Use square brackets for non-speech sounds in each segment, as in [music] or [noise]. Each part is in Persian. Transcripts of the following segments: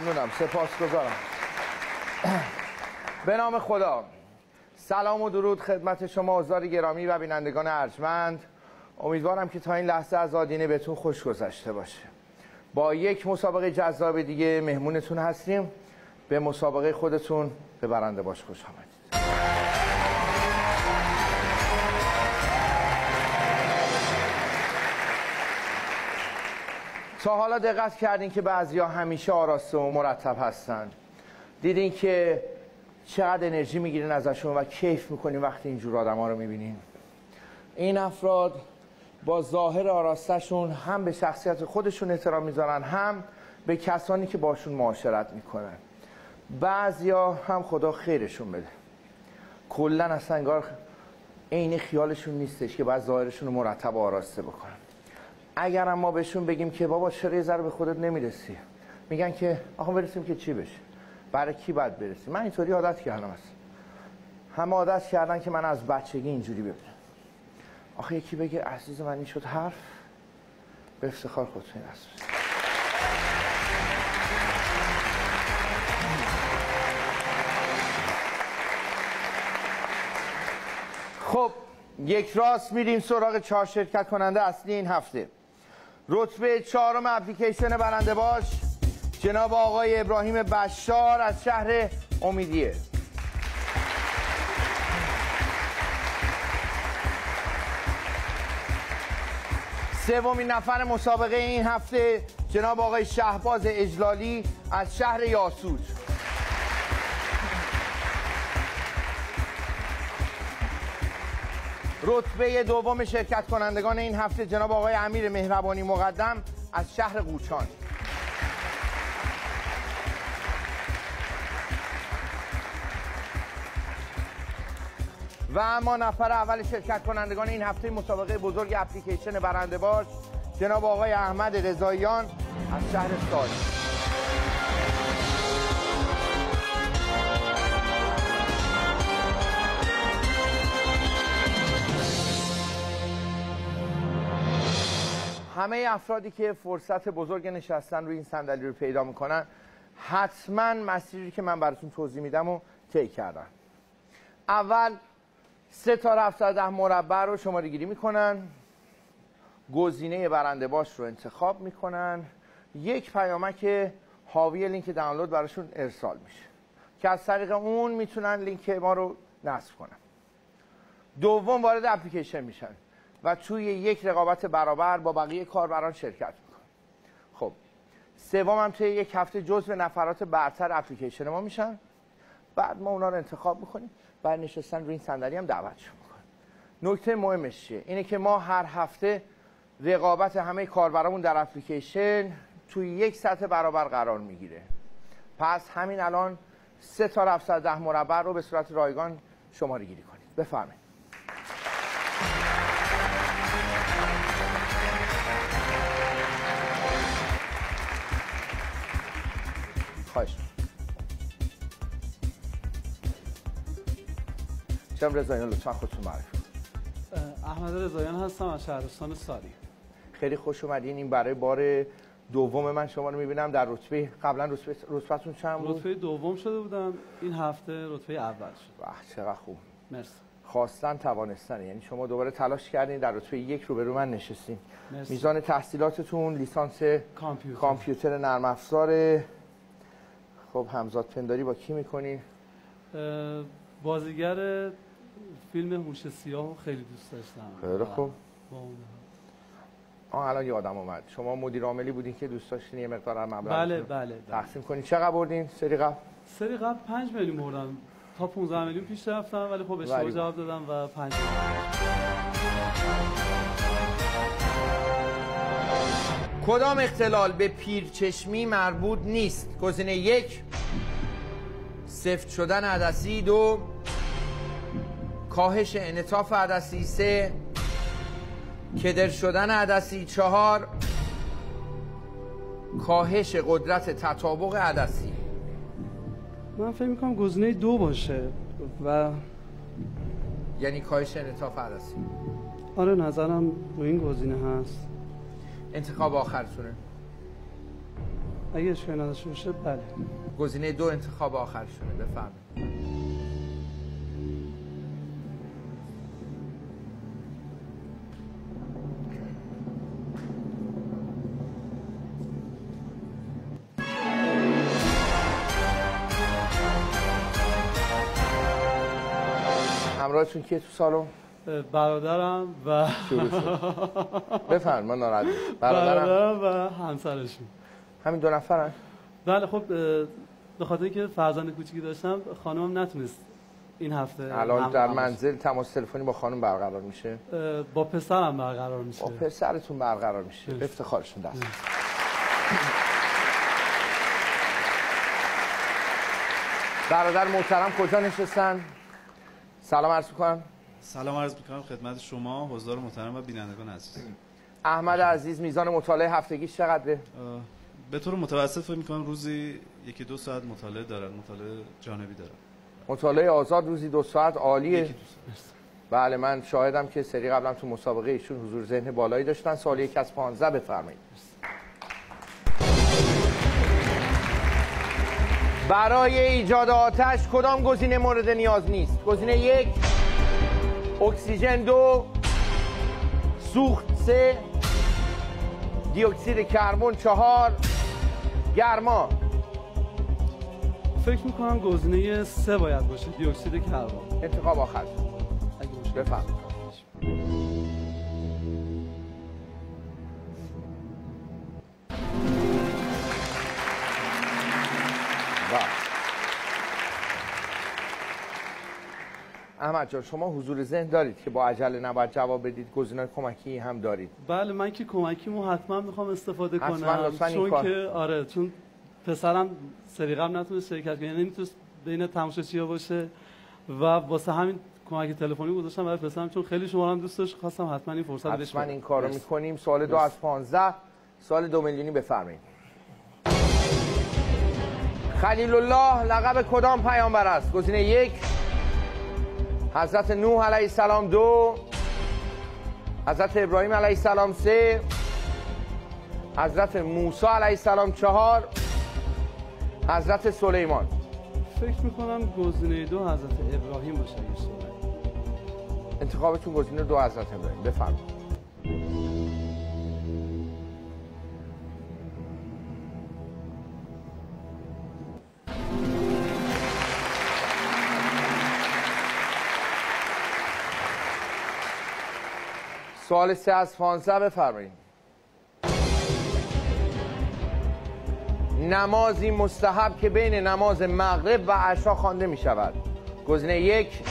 ممنونم. سپاسگزارم. به نام خدا. سلام و درود خدمت شما آزار گرامی و بینندگان ارجمند. امیدوارم که تا این لحظه از آدینه بهتون خوش گذشته باشه. با یک مسابقه جذاب دیگه مهمونتون هستیم. به مسابقه خودتون به برنده باش خوش آمدید. تا حالا دقت کردین که بعضیا همیشه آراسته و مرتب هستن. دیدین که چقدر انرژی می‌گیرین ازشون و کیف می‌کنین وقتی اینجور آدم ها رو می‌بینین. این افراد با ظاهر آراستشون هم به شخصیت خودشون احترام می‌ذارن هم به کسانی که باشون معاشرت می‌کنن. بعضیا هم خدا خیرشون بده. کلا اصلا انگار عین خیالشون نیستش که باید ظاهرشون رو مرتب آراسته بکنن. اگر ما بهشون بگیم که بابا چرا یه ذره به خودت نمی‌رسی؟ میگن که آقا برسیم که چی بشه؟ برای کی باید برسیم من اینطوری عادت کردم است همه عادت کردن که من از بچگی اینجوری ببینم. آخه یکی بگه عزیز من این شد حرف؟ به افتخار خودتون است خب یک راست میریم سراغ چهار شرکت کننده اصلی این هفته. رتبه چهارم اپلیکیشن برنده باش. جناب آقای ابراهیم بشار از شهر امیدیه. سومین نفر مسابقه این هفته جناب آقای شهباز اجلالی از شهر یاسوج. رتبه دوم شرکت کنندگان این هفته جناب آقای امیر مهربانی مقدم از شهر قوچان. و اما نفر اول شرکت کنندگان این هفته مسابقه بزرگ اپلیکیشن برنده باش جناب آقای احمد رضاییان از شهر ساری همه افرادی که فرصت بزرگ نشستن روی این صندلی رو پیدا می‌کنن حتما مسیری که من براتون توضیح میدم و طی کردن اول سه تا ده مربع رو شماره گیری می‌کنن گزینه برنده باش رو انتخاب می‌کنن. یک پیامک حاوی لینک دانلود براشون ارسال میشه که از طریق اون می‌تونن لینک ما رو نصب کنن. دوم وارد اپلیکیشن میشن. و توی یک رقابت برابر با بقیه کاربران شرکت می‌کنن خب سوم هم توی یک هفته جزء نفرات برتر اپلیکیشن ما میشن. بعد ما اونا رو انتخاب می‌کنیم بعد نشستن روی این صندلی هم دعوتشون می‌کنیم نکته مهمش چیه؟ اینه که ما هر هفته رقابت همه کاربرامون در اپلیکیشن توی یک سطح برابر قرار می‌گیره. پس همین الان سه تا ده مربع رو به صورت رایگان شماره گیری کنید. بفرمایید. جناب رضاییان لطفا خودتون معرفی احمد رضاییان هستم از شهرستان ساری. خیلی خوش اومدین. این برای بار دوم من شما رو می‌بینم. در رتبه قبلا رتبه رتبتون چند بود؟ رتبه دوم شده بودم. این هفته رتبه اول شد. واه چقدر خوب. مرسی. خواستن توانستن یعنی شما دوباره تلاش کردین در رتبه یک رو به رو من نشستین. میزان تحصیلاتتون لیسانس کامپیوتر, کامپیوتر نرم افزار خب همزاد پنداری با کی می‌کنین؟ بازیگر فیلم هوش سیاه خیلی دوست داشتم. خیلی خوب. آه الان یادم اومد. شما مدیر عاملی بودین که دوست داشتین یه مقدار مبلغ بله بله, بله. تقسیم کنین. چقدر بردین سری قبل؟ سری قبل 5 میلیون بردم. تا 15 میلیون پیش رفتم ولی خب اشتباه جواب دادم و 5 کدام اختلال به پیرچشمی مربوط نیست؟ گزینه یک سفت شدن عدسی دو کاهش انطاف عدسی سه کدر شدن عدسی چهار کاهش قدرت تطابق عدسی. من فکر می‌کنم گزینه دو باشه و یعنی کاهش انطاف عدسی. آره نظرم رو این گزینه هست. انتخاب آخرتونه. اگه اشکال نداشته باشه بله. گزینه دو انتخاب آخرشونه بفرمایید. همراهتون کیه تو سالن؟ برادرم و بفرم ما ناراحت برادرم؟ برادرم و همسرشون. همین دو نفرن؟ بله خب به خاطر اینکه فرزند کوچیکی داشتم خانمم نتونست این هفته الان در منزل تماس تلفنی با خانم برقرار میشه؟ با پسرم برقرار میشه. با پسرتون برقرار میشه. افتخارشون دست. برادر محترم کجا نشستن؟ سلام عرض کنم سلام عرض می‌کنم خدمت شما حضار محترم و بینندگان عزیز. احمد عزیز میزان مطالعه هفتگی چقدره؟ به طور متوسط فکر می‌کنم روزی یکی دو ساعت مطالعه دارن مطالعه جانبی دارن. مطالعه آزاد روزی دو ساعت عالیه. بله من شاهدم که سری قبلا تو مسابقه ایشون حضور ذهن بالایی داشتن. سال یک از 15 بفرمایید. برای ایجاد آتش کدام گزینه مورد نیاز نیست؟ گزینه یک اکسیژن دو سوخت سه دیوکسید کربن چهار گرما. فکر می‌کنم گزینه سه باید باشه دیوکسید کربن. انتخاب آخر. بفهم احمد جان شما حضور ذهن دارید که با عجله نباید جواب بدید گزینه کمکی هم دارید. بله من که کمکی مو حتما می‌خوام استفاده کنم. چون که آره چون پسرم سری قبل نتونست شرکت کنه یعنی نمی‌تونست بین تماشاچی‌ها باشه و واسه همین کمک تلفنی گذاشتم برای پسرم چون خیلی شما هم دوست داشت خواستم حتما این فرصت بهش حتما این کارو می‌کنیم. سوال دو از 15 سال دو میلیونی بفرمایید. خلیل الله لقب کدام پیامبر است؟ گزینه یک. حضرت نوح علیه السلام دو حضرت ابراهیم علیه السلام سه حضرت موسی علیه السلام چهار حضرت سلیمان. فکر می‌کنم گزینه دو حضرت ابراهیم باشه انتخابتون گزینه دو حضرت ابراهیم بفرمایید. سوال سه از 15 بفرمایید. نمازی مستحب که بین نماز مغرب و عشا خوانده می شود. گزینه یک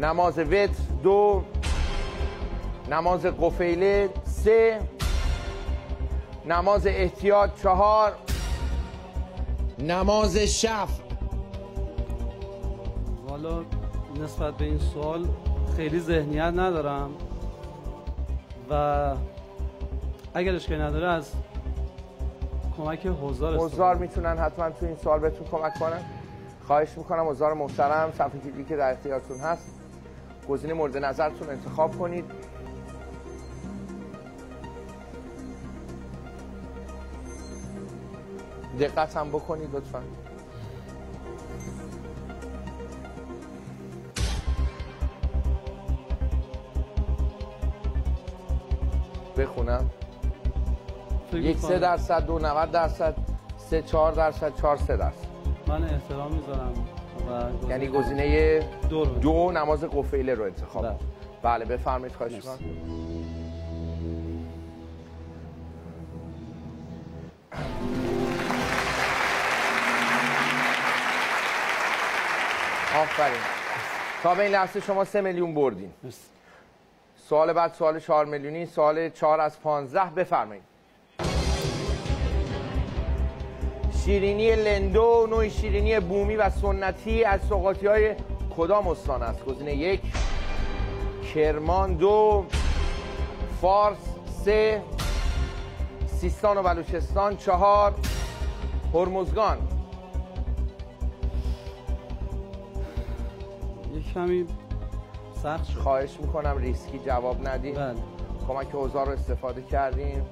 نماز وتر. دو نماز قفیله. سه نماز احتیاط. چهار نماز شف والا نسبت به این سوال خیلی ذهنیت ندارم. و اگر اشکالی نداره از کمک حضار حضار می‌تونن حتما تو این سوال بهتون کمک کنن. خواهش می‌کنم حضار محترم صفحه کلیدی که در اختیارتون هست گزینه مورد نظرتون انتخاب کنید. دقت هم بکنید لطفا. بخونم. یک سه درصد دو نود درصد سه چهار درصد چهار سه درصد. من احترام می‌ذارم یعنی گزینه دو, دو نماز قفیله رو انتخاب. بله, بله بفرمایید خواهش کنم آفرین. تا به این لحظه شما سه میلیون بردین. سوال بعد سوال چهار میلیونی سوال چهار از پانزده بفرمایید. شیرینی لندو نوع شیرینی بومی و سنتی از سقاطی های کدام استان است؟ گزینه یک کرمان دو فارس سه سیستان و بلوچستان چهار هرمزگان. یک کمی سخت شد. خواهش می‌کنم ریسکی جواب ندید. بله. کمک اوزار رو استفاده کردیم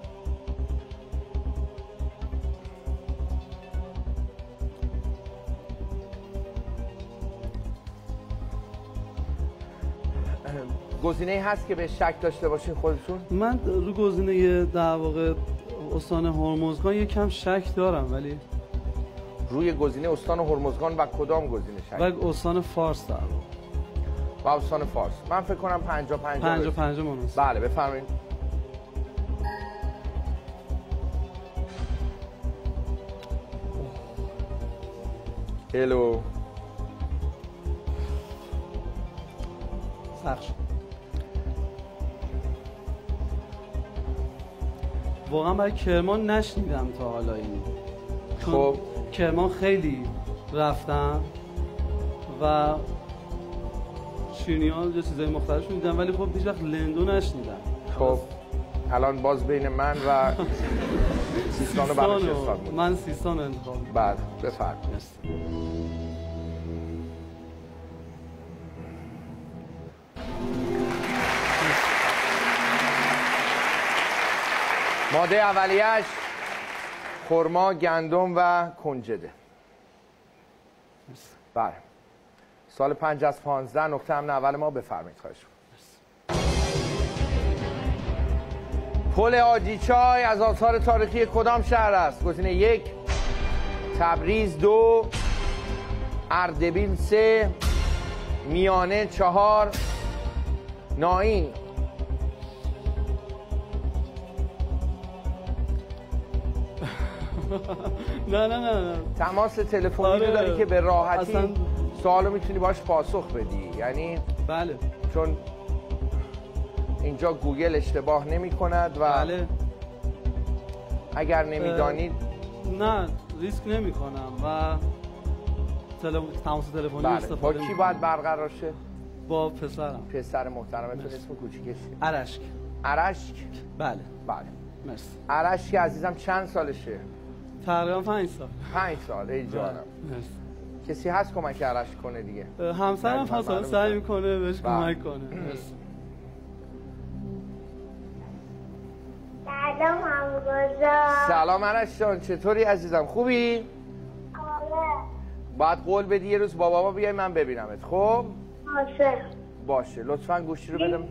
گزینه هست که به شک داشته باشین خودتون؟ من رو گزینه در واقع استان هرمزگان یکم شک دارم ولی روی گزینه استان هرمزگان و کدام گزینه شک؟ و استان فارس در و استان فارس. من فکر کنم 50 50 50 50 مناسب بله بفرمایید. هلو. سخت واقعا برای کرمان نشنیدم تا حالا این خب. کرمان خیلی رفتم و شیرینی ها یه چیزای مختلف دیدم ولی خب هیچ وقت لندو نشنیدم خب الان باز بین من و سیستان و بلوچستان من سیستان انتخاب بله بفرمایید. ماده اولیش خرما، گندم و کنجده. بله. سال پنج از پانزده نقطه امن اول ما بفرمایید خواهش پل آجیچای از آثار تاریخی کدام شهر است؟ گزینه یک تبریز دو اردبیل سه میانه چهار ناین [laughs] نه نه نه تماس تلفنی آره. داری که به راحتی. سوالو می‌تونی باش پاسخ بدی. یعنی بله. چون اینجا گوگل اشتباه نمی کند و بله. اگر نمی‌دانید نه ریسک نمی کنم و تماس تلفنی بله. استفاده با کی باید برقرار شه؟ با پسرم. پسر محترمتون اسم کوچیکش. عرشک عرشک بله. بله. مرسی. عرشک عزیزم چند سالشه؟ تقریبا پنج سال. پنج سال. ای جانم. کسی هست کمک عرش کنه دیگه؟ همسرم فاصله سعی می‌کنه بهش بله. کمک کنه. سلام سلام عرش جان چطوری عزیزم؟ خوبی؟ آره. باید قول بدی یه روز با بابا بیای من ببینمت خب؟ باشه. باشه. لطفا گوشی رو بدم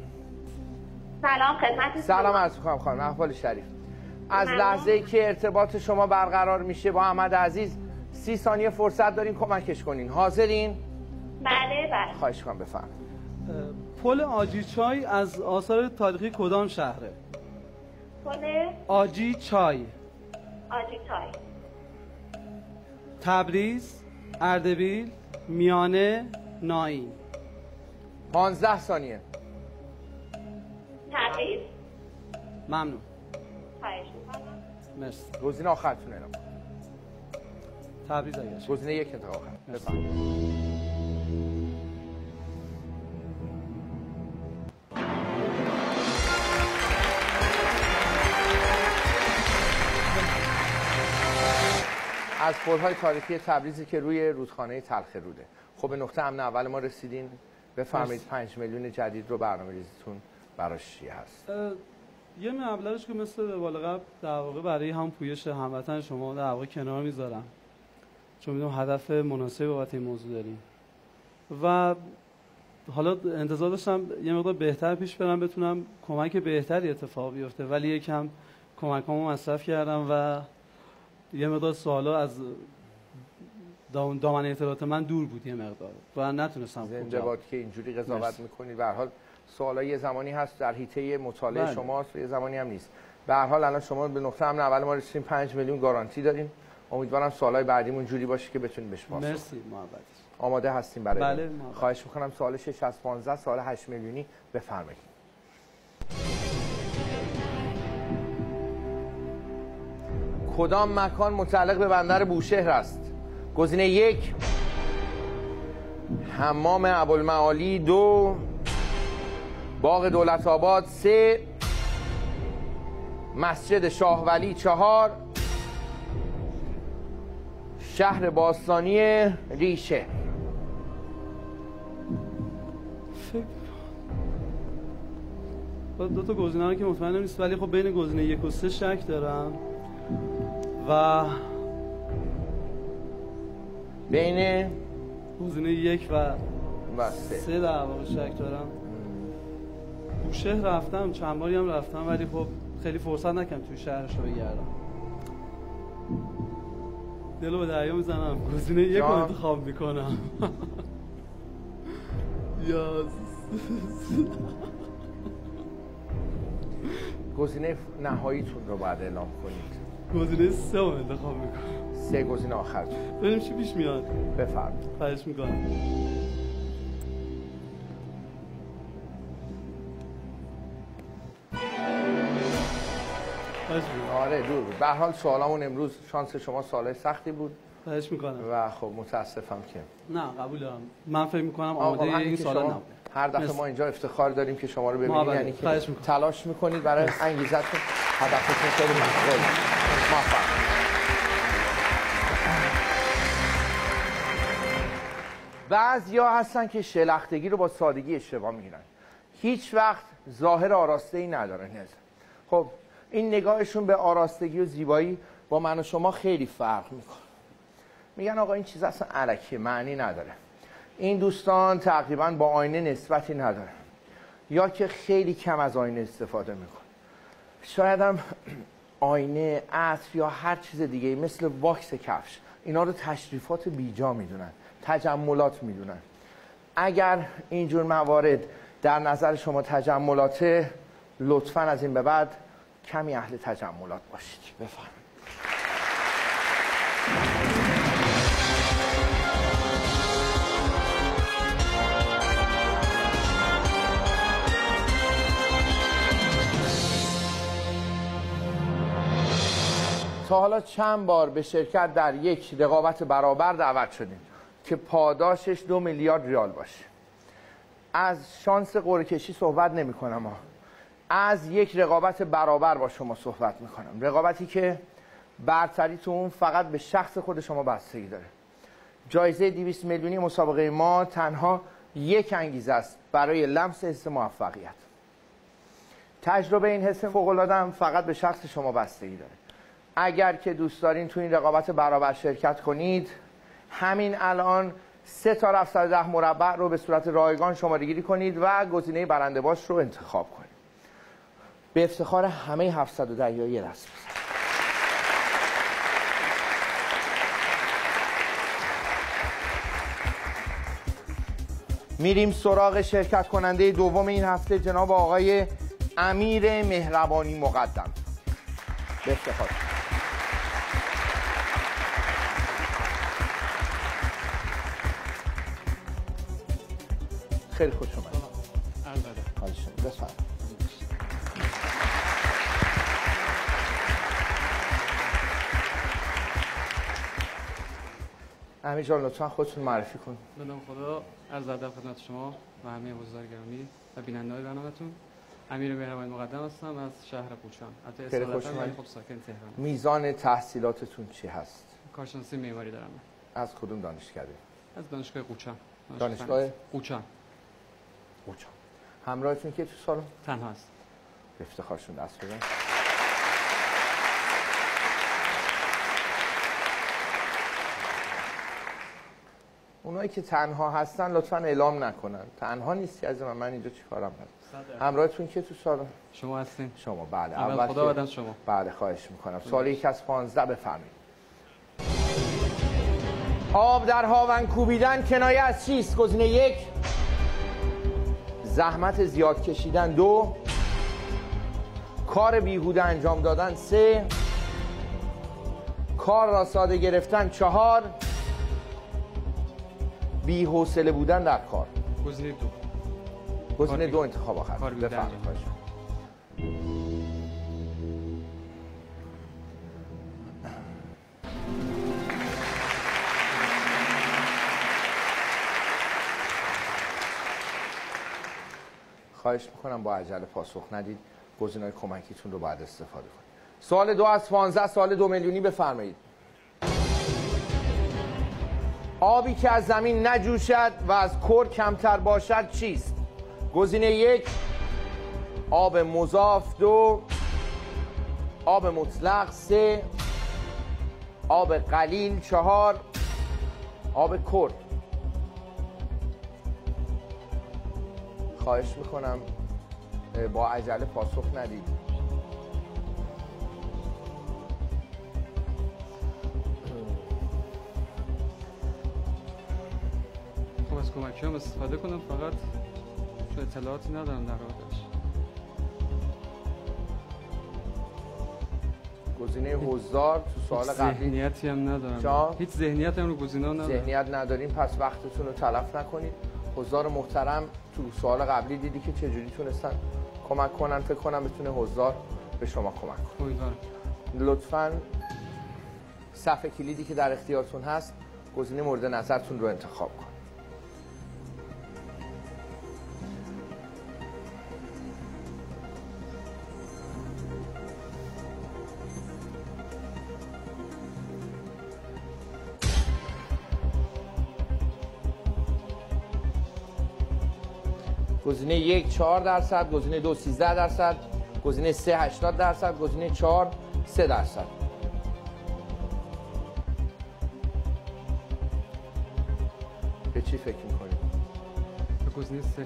سلام خدمت سلام عرض کنم خانم احوال شریف. از لحظه ای که ارتباط شما برقرار میشه با احمد عزیز سی ثانیه فرصت دارین کمکش کنین. حاضرین؟ بله بله. خواهش کنم بفهم پل آجی چای از آثار تاریخی کدام شهره؟ پل آجی چای. آجی چای. تبریز اردبیل میانه ناین. پانزده ثانیه. تبریز. ممنون. خواهش مرسی. گزینه آخرتونه تبریز آگرش گزینه یک انتخاب آخر از پلهای تاریخی تبریزی که روی رودخانه تلخ روده. خب به نقطه امن اول ما رسیدین. بفرمایید 5 میلیون جدید رو برنامه ریزیتون براش چی هست؟ یه مبلغش که مثل به قبل در واقع برای هم پویش هموطن شما در واقع کنار می‌ذارم چون می‌دونم هدف مناسبی بابت این موضوع داریم. و حالا انتظار داشتم یه مقدار بهتر پیش برم بتونم کمک بهتری اتفاق بیفته ولی یکم کمکامو مصرف کردم و یه مقدار سوالا از دامن اطلاعات من دور بود یه مقدار و نتونستم زنده باد که اینجوری قضاوت می‌کنید به حال سوالا یه زمانی هست در حیطه مطالعه بله. شماست یه زمانی هم نیست. به هر حال الان شما به نقطه امن اول ما رسیدیم 5 میلیون گارانتی داریم. امیدوارم سوالای بعدیمون جوری باشه که بتونیم بهش پاسخ مرسی محبت آماده هستیم برای بله خواهش می‌کنم سوال 6 از 15 سوال 8 میلیونی بفرمایید. کدام مکان متعلق به بندر بوشهر است؟ گزینه یک حمام ابوالمعالی دو باغ دولت آباد سه مسجد شاه ولی چهار شهر باستانی ریشه. دو تا گزینه که مطمئنم نیست ولی خب بین گزینه یک و سه شک دارم. و بین گزینه یک و و سه. سه در واقع شک دارم. بوشهر رفتم چند باری هم رفتم ولی خب خیلی فرصت نکردم توی شهرش رو بگردم. دلو به دریا می‌زنم. گزینه یک رو انتخاب می‌کنم. یا [laughs] گزینه نهاییتون رو باید اعلام کنید. گزینه سه رو انتخاب می‌کنم. سه گزینه آخر. ببینیم چی پیش میاد. بفرمایید. خواهش می‌کنم. آره دور به حال سوالامون امروز شانس شما سوال سختی بود. خواهش می‌کنم. و خب متاسفم که. نه قبول دارم. من فکر می‌کنم آماده این سوالا نبود. هر دفعه ما اینجا افتخار داریم که شما رو ببینیم. یعنی که تلاش می‌کنید برای انگیزتون. هدفتون خیلی مقبول موفق. بعضی ها هستن که شلختگی رو با سادگی اشتباه می‌گیرن. هیچ وقت ظاهر آراسته ای نداره نظر خب این نگاهشون به آراستگی و زیبایی با من و شما خیلی فرق می‌کنه. میگن آقا این چیز اصلا علکی معنی نداره. این دوستان تقریبا با آینه نسبتی نداره یا که خیلی کم از آینه استفاده میکن شاید هم آینه عطر یا هر چیز دیگه مثل واکس کفش اینا رو تشریفات بیجا می‌دونن تجملات می‌دونن. اگر اینجور موارد در نظر شما تجملاته لطفا از این به بعد کمی اهل تجملات باشید. بفرمایید. تا حالا چند بار به شرکت در یک رقابت برابر دعوت شدیم که پاداشش دو میلیارد ریال باشه. از شانس قرعه صحبت نمی کنم از یک رقابت برابر با شما صحبت می‌کنم. رقابتی که برتری تو اون فقط به شخص خود شما بستگی داره. جایزه 200 میلیونی مسابقه ما تنها یک انگیزه است برای لمس حس موفقیت. تجربه این حس فوق فقط به شخص شما بستگی داره. اگر که دوست دارین تو این رقابت برابر شرکت کنید همین الان سه تا 710 مربع رو به صورت رایگان شماره گیری کنید و گزینه برنده باش رو انتخاب کنید. به افتخار همه 710 یا یه دست میریم سراغ شرکت کننده دوم این هفته جناب آقای امیر مهربانی مقدم. به افتخار. خیلی خوش اومد بفرمایید. امیر جان لطفا خودتون معرفی کن. به نام خدا عرض ادب خدمت شما و همه حضار گرامی و بیننده های برنامه‌تون. امیر مهربانی مقدم هستم از شهر قوچان البته اصالتا ولی خب ساکن تهران. میزان تحصیلاتتون چی هست؟ کارشناسی معماری دارم. از کدوم دانشکده از دانشگاه قوچان. دانشگاه؟ قوچان. قوچان. همراهتون که تو سالن؟ تنها است افتخارشون دست بزن اونایی که تنها هستن لطفا اعلام نکنن. تنها نیستی از من من اینجا چی کارم هست؟ همراهتون که تو سالن شما هستین. شما بله. اول خدا بدن شما. بله خواهش می‌کنم. سال یک از 15 بفرمایید. آب در هاون کوبیدن کنایه از چیست؟ گزینه یک. زحمت زیاد کشیدن. دو. کار بیهوده انجام دادن. سه. کار را ساده گرفتن. چهار. بی حوصله بودن در کار. گزینه دو. گزینه دو انتخاب آخر. بفرمایید خواهش می‌کنم. با عجله پاسخ ندید. گزینه‌های کمکیتون رو بعد استفاده کنید. سوال دو از 15 سال دو میلیونی بفرمایید. آبی که از زمین نجوشد و از کور کمتر باشد چیست؟ گزینه یک آب مضاف. دو آب مطلق. سه آب قلیل. چهار آب کرد. خواهش می‌کنم با عجله پاسخ ندید. کمکی هم استفاده کنم فقط اطلاعاتی ندارم در موردش. گزینه حضار تو سوال قبلی. ذهنیتی هم ندارم. هیچ ذهنیت هم رو گزینه ندارم. ذهنیت نداریم پس وقتتون رو تلف نکنید. حضار محترم تو سوال قبلی دیدی که چجوری تونستن کمک کنن؟ فکر کنم بتونه حضار به شما کمک کنه. لطفا صفحه کلیدی که در اختیارتون هست گزینه مورد نظرتون رو انتخاب کن گزینه یک 4 درصد گزینه دو 13 درصد گزینه سه 80 درصد گزینه 4 3 درصد. به چی فکر می‌کنید؟ به گزینه سه.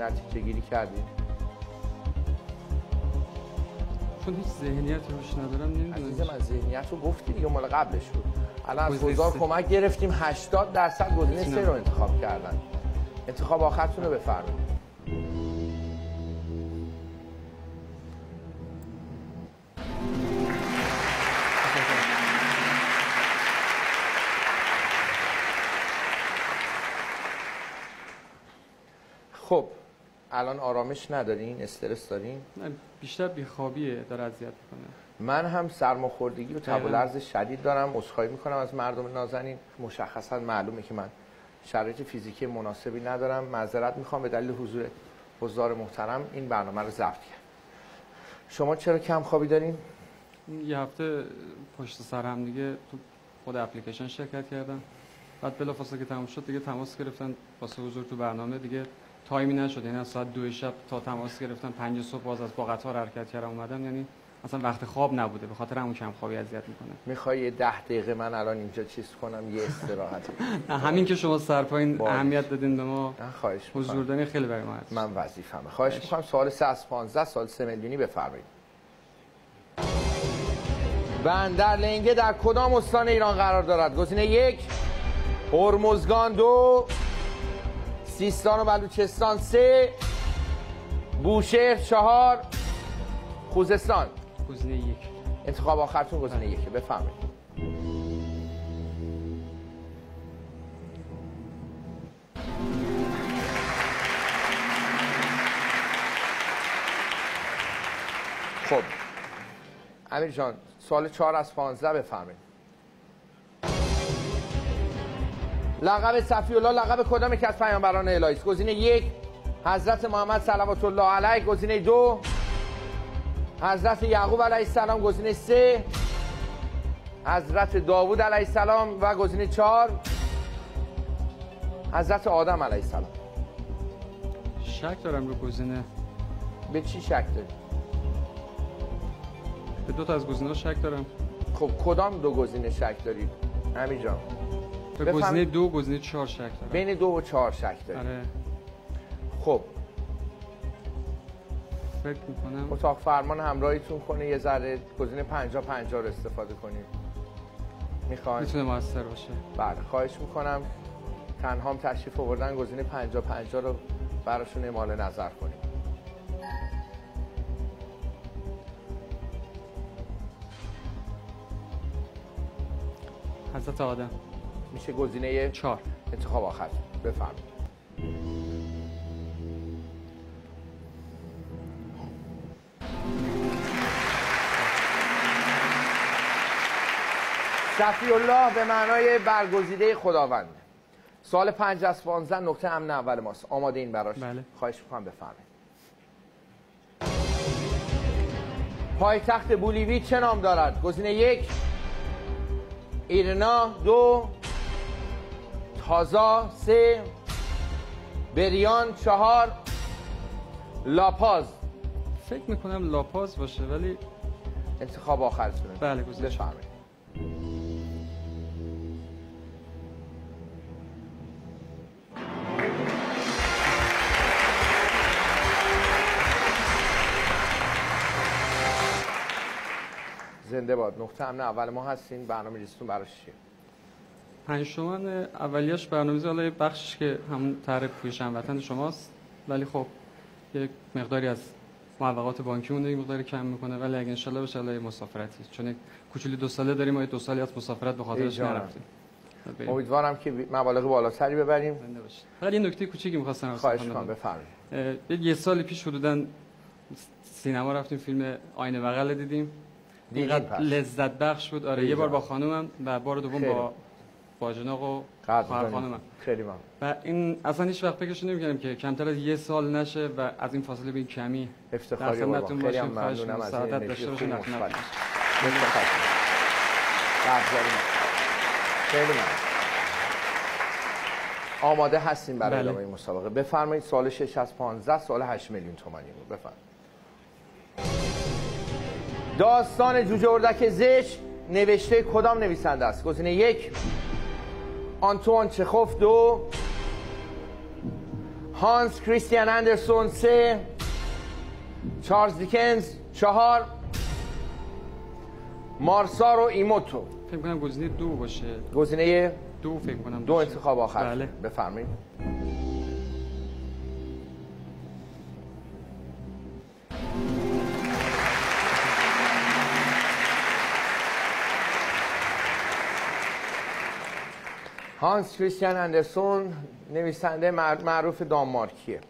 نتیجه گیری کردید؟ چون هیچ ذهنیت روش ندارم نمی‌دونم. عزیز من ذهنیت رو گفتی دیگه مال قبلش بود. الان از گذار کمک گرفتیم 80 درصد گزینه سه رو انتخاب کردن. انتخاب آخرتون رو بفرمایید. خب الان آرامش ندارین؟ استرس دارین؟ بیشتر بیخوابیه داره اذیت می‌کنه. من هم سرماخوردگی و تب و شدید دارم عذرخواهی می‌کنم از مردم نازنین. مشخصا معلومه که من شرایط فیزیکی مناسبی ندارم. معذرت می‌خوام. به دلیل حضور حضار محترم این برنامه رو ضبط کرد شما چرا کم خوابی دارین؟ یه هفته پشت سر هم دیگه تو خود اپلیکیشن شرکت کردم. بعد بلافاصله که تموم شد دیگه تماس گرفتن. واسه حضور تو برنامه دیگه تایمی نشد. یعنی از ساعت دو شب تا تماس گرفتن. پنج صبح باز از با قطار حرکت کردم. اومدم. یعنی اصلا وقت خواب نبوده به خاطر همون کم خوابی اذیت می‌کنه. می‌خوای ده دقیقه من الان اینجا چیز کنم یه استراحت [laughs] همین که شما سرپایین اهمیت دادین به ما خواهش حضور دادین خیلی برای ما من وظیفمه. خواهش می‌کنم سوال 3 از 15 سال 3 میلیونی بفرمایید. بندر لنگه در کدام استان ایران قرار دارد؟ گزینه یک هرمزگان دو سیستان و بلوچستان سه بوشهر چهار خوزستان. گزینه یک. انتخاب آخرتون گزینه بله. یکه بفهمید خب. امیر جان سال چهار از 15 بفهمید لقب صفی الله لقب کدام که از پیامبران الهی است؟ گزینه یک حضرت محمد صلوات الله علیه. گزینه دو حضرت یعقوب علیه السلام گزینه سه. حضرت داوود علیه السلام و گزینه چهار. حضرت آدم علیه السلام. شک دارم رو گزینه. به چی شک داری؟ به دو تا از گزینه شک دارم. خب کدام دو گزینه شک داری؟ همی جان. به گزینه دو گزینه چهار شک دارم. بین دو و چهار شک داری. آره. خب فکر می‌کنم. اتاق فرمان همراهیتون کنه یه ذره گزینه 50 50 رو استفاده کنید می‌خواین می‌تونه موثر باشه. بله خواهش می‌کنم. تنها هم تشریف آوردن گزینه 50 50 رو براشون اعمال نظر کنید حضرت آدم. میشه گزینه 4 انتخاب آخر. بفرمایید. شفی الله به معنای برگزیده خداوند. سال پنج از 15 نقطه امن اول ماست. آماده این براش. بله. خواهش می‌کنم بفرمایید. پایتخت بولیوی چه نام دارد؟ گزینه یک ایرنا. دو تازا. سه بریان. چهار لاپاز. فکر می‌کنم لاپاز باشه ولی انتخاب آخرتونه بله گذاشت بفرمایید. زنده باد. نقطه امن اول ما هستین برنامه ریستون براش چیه پنج تومن اولیش برنامه حالا بخشش که همون طرح پویش هموطن شماست. ولی خب یک مقداری از موقعات بانکی مونده یک مقداری کم می‌کنه ولی اگه انشالله بشه مسافرتی چون کوچولی دو ساله داریم ما دو سالی از مسافرت به خاطرش نرفتیم. امیدوارم که مبالغ بالاتری ببریم. ولی این نکته کوچیکی می‌خواستم خواهش کنم بفرمایید. یه سال پیش حدوداً سینما رفتیم فیلم آینه بغل دیدیم. اینقدر لذت بخش بود. آره یه بار با خانومم و بار دوم با باجناق و خانومم خیلی ممنون. و این اصلا هیچ وقت فکرش نمی‌کردم که کمتر از یه سال نشه و از این فاصله به این کمی افتخاری خدمتتون باشیم. ممنونم از سعادت داشته باشیم خیلی ممنون. آماده هستیم برای بله. ادامه مسابقه. بفرمایید سال 6 از 15 سال 8 میلیون تومانی بود. بفرمایید. داستان جوجه اردک زش نوشته کدام نویسنده است؟ گزینه یک آنتوان چخوف دو هانس کریستیان اندرسون سه چارلز دیکنز چهار مارسارو ایموتو. فکر کنم گزینه دو باشه. گزینه دو فکر کنم دو انتخاب آخر. بله. بفرمایید. هانس کریستیان اندرسون نویسنده معروف دانمارکیه.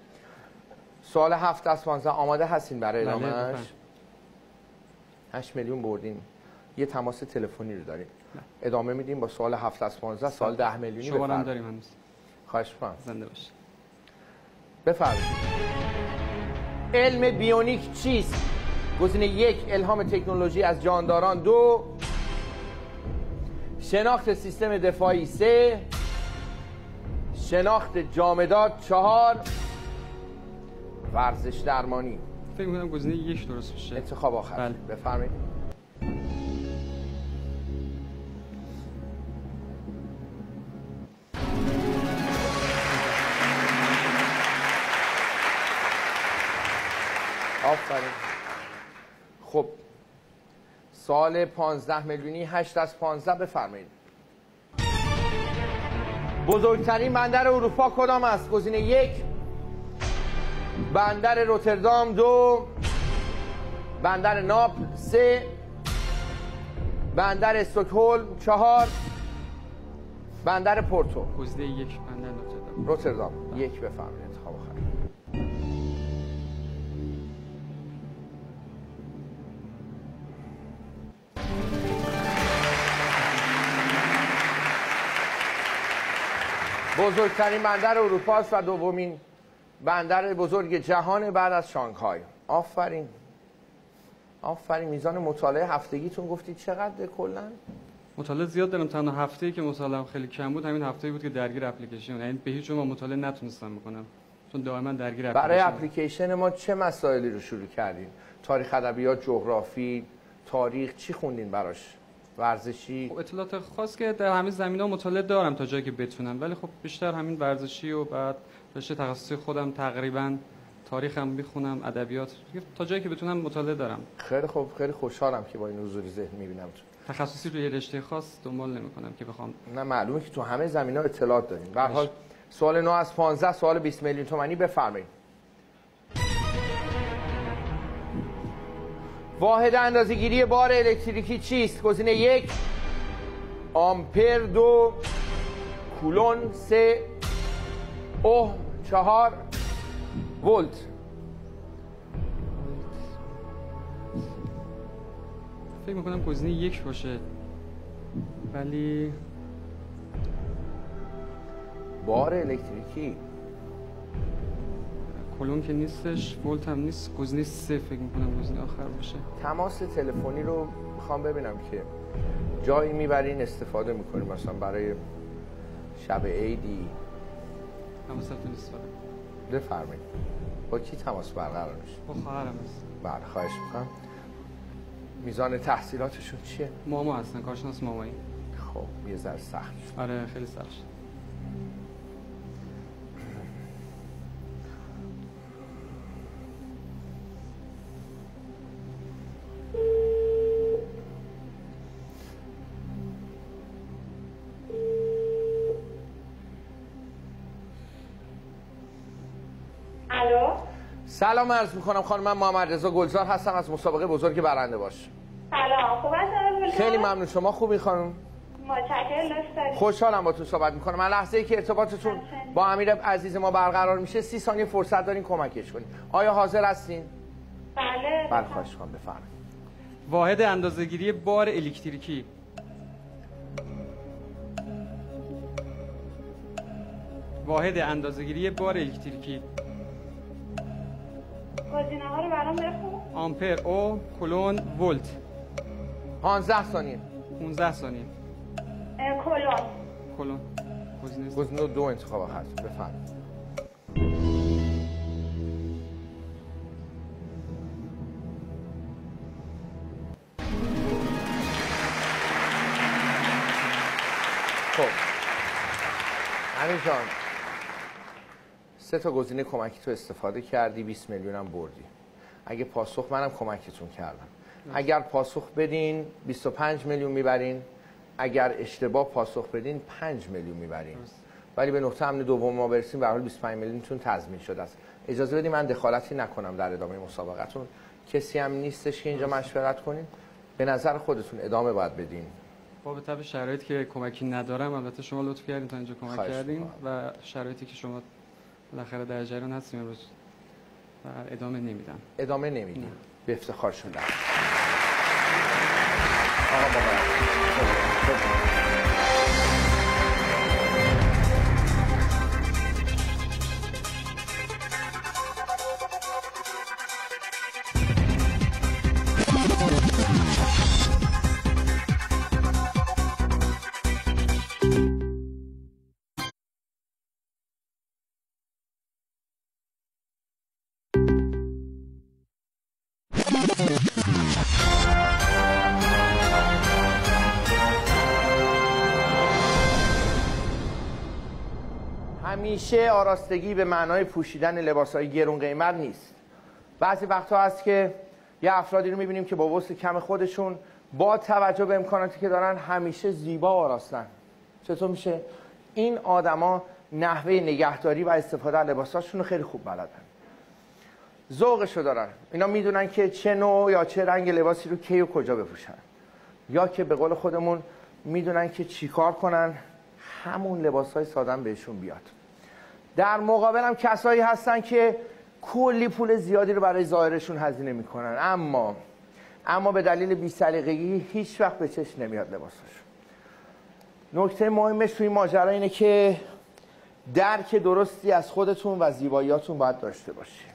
سال هفت از 15 آماده هستین برای بله، ادامهش؟ 8 میلیون بردین. یه تماس تلفنی رو داریم بله. ادامه میدیم با سال هفت از 15 سال 10 میلیونی شما هم داریم هنوز. خواهش کنم زنده باش بفرمایید. علم بیونیک چیست؟ گزینه یک الهام تکنولوژی از جانداران. دو شناخت سیستم دفاعی سه شناخت جامدات چهار ورزش درمانی. فکر می‌کنم گزینه یک درست میشه. انتخاب آخر. بله. بفرمایید. آفرین. سال 15 میلیونی 8 از 15 بفرمایید. بزرگترین بندر اروپا کدام است؟ گزینه یک بندر روتردام دو بندر ناپل سه بندر استکهلم چهار بندر پورتو. گزینه یک بندر روتردام. روتردام یک بفرمایید. بزرگترین بندر اروپا است و دومین بندر بزرگ جهان بعد از شانگهای. آفرین. آفرین. میزان مطالعه هفتگیتون گفتید چقدر کلا؟ مطالعه زیاد دارم. تنها هفته که مطالعه خیلی کم بود همین هفته بود که درگیر اپلیکیشن یعنی به هیچ مطالعه نتونستم بکنم. چون دائما درگیر اپلیکیشن برای اپلیکیشن ما چه مسائلی رو شروع کردین؟ تاریخ ادبیات جغرافی تاریخ چی خوندین براش؟ ورزشی. خب اطلاعات خاص که در همین زمین ها مطالعه دارم تا جایی که بتونم ولی خب بیشتر همین ورزشی و بعد رشته تخصصی خودم تقریبا تاریخم می‌خونم ادبیات تا جایی که بتونم مطالعه دارم. خیلی خوب خیلی خوشحالم که با این حضوری ذهن می‌بینم تخصصی روی رشته خاص دنبال نمی‌کنم که بخوام. نه معلومه که تو همه زمینا اطلاعات داریم. به حال سوال 9 از 15 سوال 20 میلیون تومانی بفرمایید. واحد اندازه‌گیری بار الکتریکی چیست؟ گزینه یک آمپر دو کولون سه اوه چهار ولت. فکر می‌کنم گزینه یک باشه. ولی بار الکتریکی. کلون که نیستش ولت هم نیست گزینه سه فکر می‌کنم گزینه آخر باشه. تماس تلفنی رو می‌خوام ببینم که جایی می‌برین استفاده می‌کنیم مثلا برای شب عیدی؟ تماس تلفنی استفاده بفرمایید. با کی تماس برقرار میشه؟ با خواهرم است بله خواهش می‌کنم. میزان تحصیلاتشون چیه؟ ماما هستن کارشناس مامایی. خب یه ذره سخت. آره خیلی سخت. سلام عرض می‌کنم خانم من محمد رضا گلزار هستم از مسابقه بزرگ برنده باش. سلام خوب خیلی ممنون. شما خوبی خانم؟ خوشحالم با تو صحبت می‌کنم. من لحظه ای که ارتباطتون با امیر عزیز ما برقرار میشه سی ثانیه فرصت دارین کمکش کنین. آیا حاضر هستین؟ بله بله خواهش کنم بفرمایید. واحد اندازه‌گیری بار الکتریکی. واحد اندازه‌گیری بار الکتریکی. گزینه ها رو برام بخون آمپر او کلون ولت. 15 ثانیه. 15 ثانیه. کلون. کلون. گزینه گزینه دو انتخاب هست بفهم خب. امیر جان. سه تا گزینه کمکی تو استفاده کردی 20 میلیون هم بردی. اگه پاسخ منم کمکتون کردم. اگر پاسخ بدین 25 میلیون می‌برین. اگر اشتباه پاسخ بدین 5 میلیون می‌برین. ولی به نقطه امن دوم ما برسیم به حال 25 میلیونتون تضمین شده است. اجازه بدید من دخالتی نکنم در ادامه مسابقتون. کسی هم نیستش که اینجا مشورت کنین. به نظر خودتون ادامه باید بدین. با به طب شرایطی که کمکی ندارم البته شما لطف کردین تا اینجا کمک کردین و شرایطی که شما بالاخره در جریان هستیم امروز ادامه نمیدم. ادامه نمیدیم. به افتخار شدن آقا بابا آراستگی به معنای پوشیدن لباس های گرون قیمت نیست. بعضی وقتها هست که یه افرادی رو می‌بینیم که با وسط کم خودشون با توجه به امکاناتی که دارن همیشه زیبا آراستن. چطور میشه؟ این آدما نحوه نگهداری و استفاده از رو خیلی خوب بلدن. ذوقشو دارن. اینا می‌دونن که چه نوع یا چه رنگ لباسی رو کی و کجا بپوشن. یا که به قول خودمون می‌دونن که چیکار کنن همون لباس های سادن بهشون بیاد. در مقابل هم کسایی هستن که کلی پول زیادی رو برای ظاهرشون هزینه می‌کنن. اما اما به دلیل بی‌سلیقگی هیچ وقت به چشم نمیاد لباسشون نکته مهمش توی ماجرا اینه که درک درستی از خودتون و زیباییاتون باید داشته باشید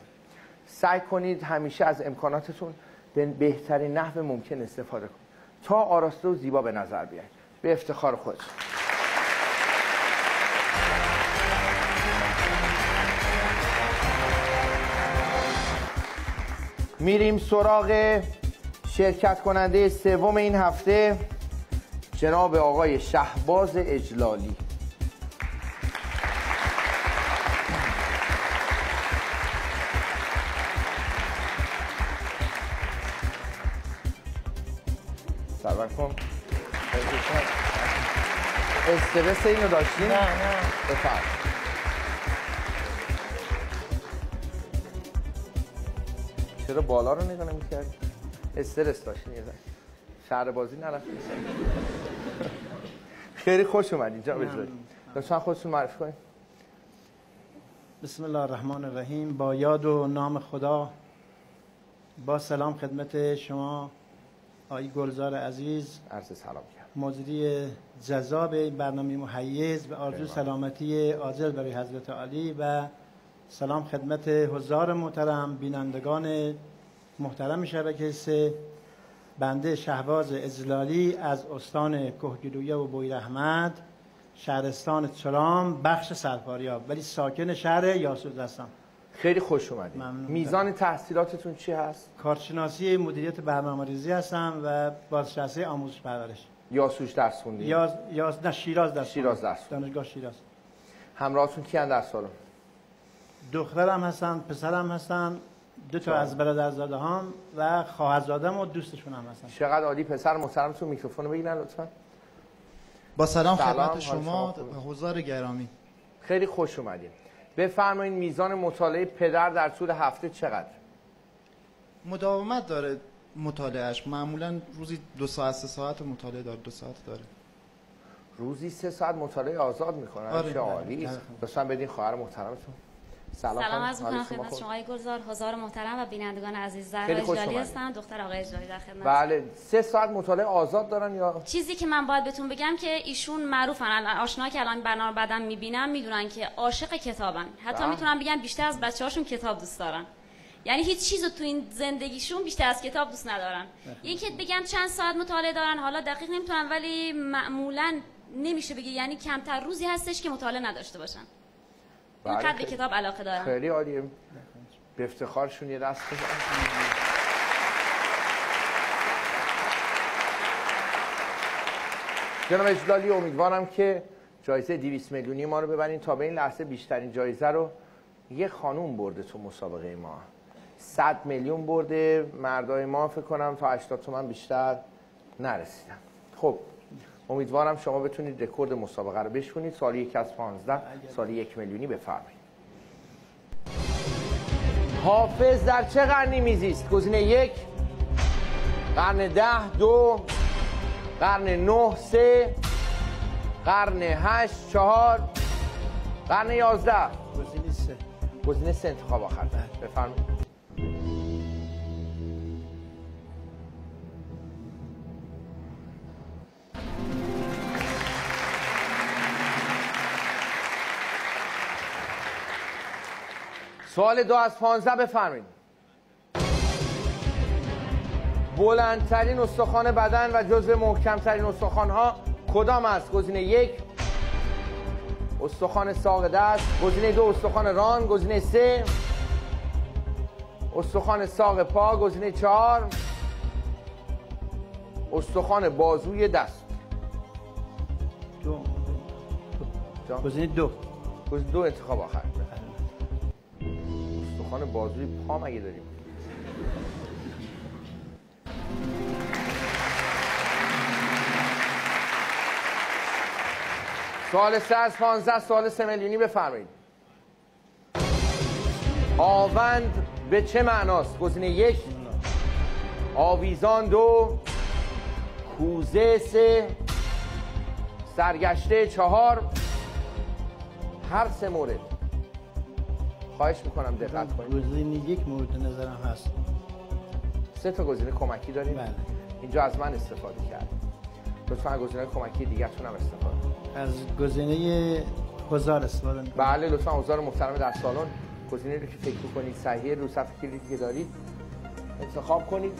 سعی کنید همیشه از امکاناتتون به بهترین نحو ممکن استفاده کنید. تا آراسته و زیبا به نظر بیاید. به افتخار خودتون. میریم سراغ شرکت کننده سوم این هفته جناب آقای شهباز اجلالی. سرور کن استرس اینو داشتی؟ نه نه. بفرد چرا بالا رو نگاه نمی‌کردی؟ استرس داشتی یه شهر بازی نرفتی خیلی خوش اومدی اینجا بذاری لطفا خودتون معرفی کنید. بسم الله الرحمن الرحیم. با یاد و نام خدا با سلام خدمت شما آقای گلزار عزیز. عرض سلام کرد. موجودی جذاب برنامه محیز و آرزو سلامتی عاجل برای حضرت علی و سلام خدمت حضار محترم بینندگان محترم شبکه سه بنده شهباز ازلالی از استان کهگیلویه و بویر احمد شهرستان چرام بخش سرپاریاب ولی ساکن شهر یاسوز هستم. خیلی خوش اومدید. میزان تحصیلاتتون چی هست؟ کارشناسی مدیریت برنامه‌ریزی هستم و بازنشسته آموزش پرورش. یاسوش درس خوندید؟ یا یا نه شیراز درس شیراز درس دانشگاه شیراز. همراهتون کیان در سالن دخترم هستن پسرم هستن دو تا از برادرزاده هم و خواهرزادم و دوستشون هم هستن. چقدر عالی پسر محترمتون میکروفون بگیرن لطفا. با سلام, خدمت شما حضار گرامی. خیلی خوش اومدید بفرمایید میزان مطالعه پدر در طول هفته چقدر؟ مداومت داره مطالعهش معمولا روزی دو ساعت سه ساعت مطالعه داره دو ساعت داره. روزی سه ساعت مطالعه آزاد می‌کنن؟ آره عالی. لطفا بدین خواهر محترمتون. سلام, سلام از می‌کنم خدمت شما. آقای گلزار حضار محترم و بینندگان عزیز زهرا اجلالی هستم. دختر آقای اجلالی در خدمت. بله سه ساعت مطالعه آزاد دارن یا چیزی که من باید بهتون بگم که ایشون معروفن. آشنا که الان برنامه بعدم می‌بینم می‌دونن که عاشق کتابن. حتی بله. می‌تونم بگم بیشتر از بچه‌هاشون کتاب دوست دارن. یعنی هیچ چیزو تو این زندگیشون بیشتر از کتاب دوست ندارن. [laughs] اینکه بگم چند ساعت مطالعه دارن حالا دقیق نمی‌تونم ولی معمولا نمیشه بگی. یعنی کمتر روزی هستش که مطالعه نداشته باشن. بله، به کتاب علاقه دارم. خیلی عالیه. به افتخارشون یه دست جناب اجلالی امیدوارم که جایزه 200 میلیونی ما رو ببرین. تا به این لحظه بیشترین جایزه رو یه خانوم برده تو مسابقه ما. 100 میلیون برده. مردای ما فکر کنم تا 80 تومن بیشتر نرسیدن. خب امیدوارم شما بتونید رکورد مسابقه رو بشونید سال یک از 15 سال یک میلیونی بفرمایید. حافظ در چه قرنی میزیست گزینه یک قرن ده دو قرن نه سه قرن هشت چهار قرن یازده. گزینه سه. گزینه سه انتخاب آخر. بفرمایید. سوال دو از پانزده بفرمایید. بلندترین استخوان بدن و جزو محکمترین استخوان ها کدام است؟ گزینه یک استخوان ساق دست گزینه دو استخوان ران گزینه سه استخوان ساق پا گزینه چهار استخوان بازوی دست. دو. گزینه دو. گزینه دو انتخاب آخر. استخوان بازوی پا مگه داریم. سوال سه از 15 سوال سه میلیونی بفرمایید. آوند به چه معناست؟ گزینه یک آویزان دو کوزه سه سرگشته چهار هر سه مورد. خواهش می‌کنم دقت کنید. گزینه یک مورد نظرم هست. سه تا گزینه کمکی داریم. بله. اینجا از من استفاده کرد لطفا گزینه کمکی دیگرتون هم استفاده از گزینه هزار استفاده بله لطفا هزار محترم در سالن. گزینه رو که فکر کنید صحیح رو صفحه کلیدی که دارید انتخاب کنید.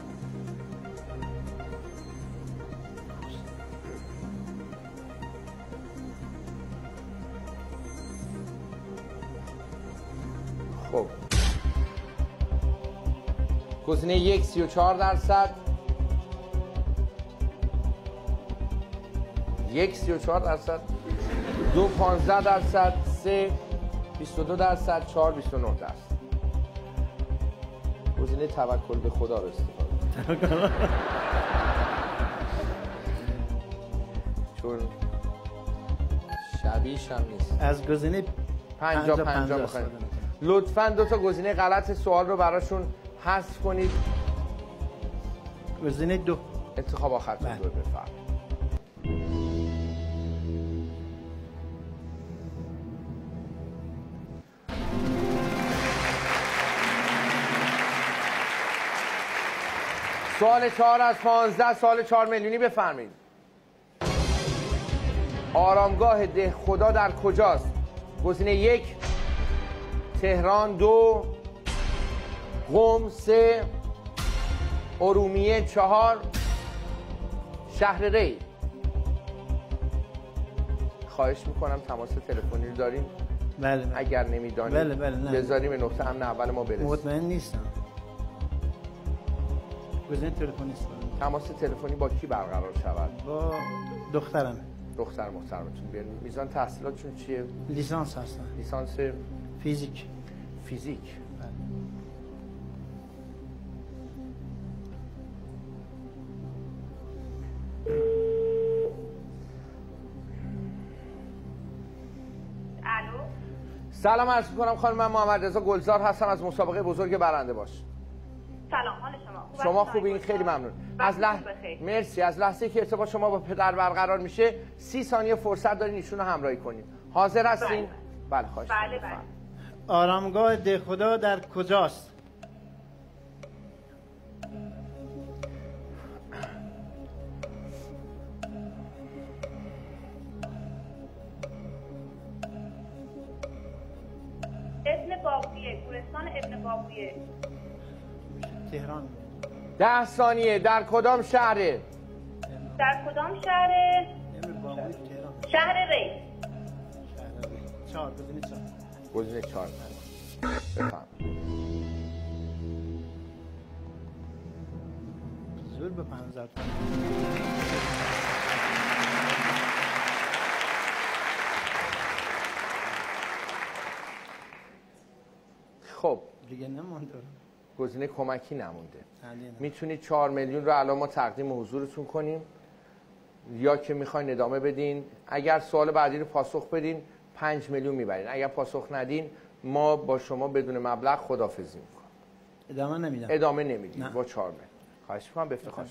گزینه یک سی و چهار درصد. یک سی و چهار درصد. دو پانزده درصد. سه بیست و دو درصد. چهار بیست و نه درصد. گزینه توکل به خدا رو استفاده [laughs] چون شبیش هم نیست. از گزینه پنجا پنجا بخواهیم لطفا دو تا گزینه غلط سوال رو براشون حذف کنید. گزینه دو. انتخاب بله. دو بفرم سوال چهار از پانزده سال چهار میلیونی بفرمایید. آرامگاه ده خدا در کجاست؟ گزینه یک تهران دو قم سه ارومیه چهار شهر ری. خواهش می‌کنم تماس تلفنی رو داریم. بله بله. اگر نمی‌دانید بله بله نه. بذاریم نقطه امن اول ما برسیم. مطمئن نیستم. گزینه تلفنی تماس تلفنی با کی برقرار شود؟ با دخترم. دختر محترمتون. بیارین میزان تحصیلاتشون چیه؟ لیسانس هستن. لیسانس فیزیک. فیزیک. الو سلام عرض می‌کنم خانم من محمد رضا گلزار هستم از مسابقه بزرگ برنده باش. سلام حال شما؟ خوب شما؟ خوبین خیلی ممنون. وقتتون از لح... مرسی. از لحظه که ارتباط شما با پدر برقرار میشه سی ثانیه فرصت دارین ایشون رو همراهی کنین. حاضر هستین؟ بله خواهش بله می‌کنم. بله آرامگاه ده خدا در کجاست؟ ابن بابویه. تهران. ده ثانیه. در کدام شهره؟ در کدام شهر امر بابوی تهران. شهر ری. شهر ری. چهار گزینه چهار. گزینه چهار. بفهم زور به پنزد خب. دیگه نمونده. گزینه کمکی نمونده. می‌تونید چهار میلیون رو الان ما تقدیم حضورتون کنیم. یا که می‌خواین ادامه بدین. اگر سوال بعدی رو پاسخ بدین پنج میلیون می‌برین. اگر پاسخ ندین ما با شما بدون مبلغ خدافزی می‌کنیم. ادامه نمیدم. ادامه نمیدیم. با چهار میلیون. خواهش می‌کنم. به افتخار.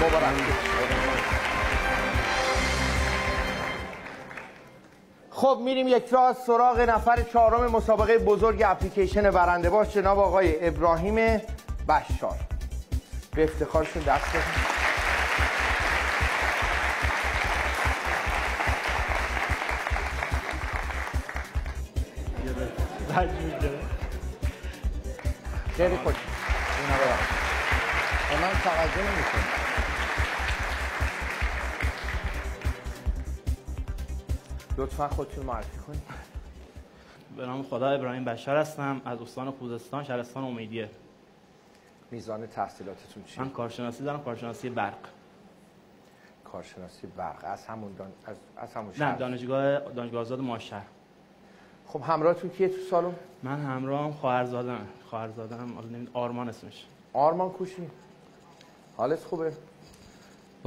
مبارک. خب میریم یک راست سراغ نفر چهارم مسابقه بزرگ اپلیکیشن برنده باش جناب آقای ابراهیم بشار به افتخارشون دست بزنید. خیلی خوش اینا من توجه نمی‌کنی. لطفا خودتون معرفی کنید. به نام خدا ابراهیم بشار هستم. از استان خوزستان شهرستان امیدیه. میزان تحصیلاتتون چیه؟ من کارشناسی دارم کارشناسی برق. کارشناسی برق. از همون دان... از, از همون نه شهر. دانشگاه دانشگاه آزاد ماشر خب همراهتون کیه تو سالن؟ من همراهم خواهرزادم. خواهرزادم آرمان اسمش. آرمان کوشی حالت خوبه؟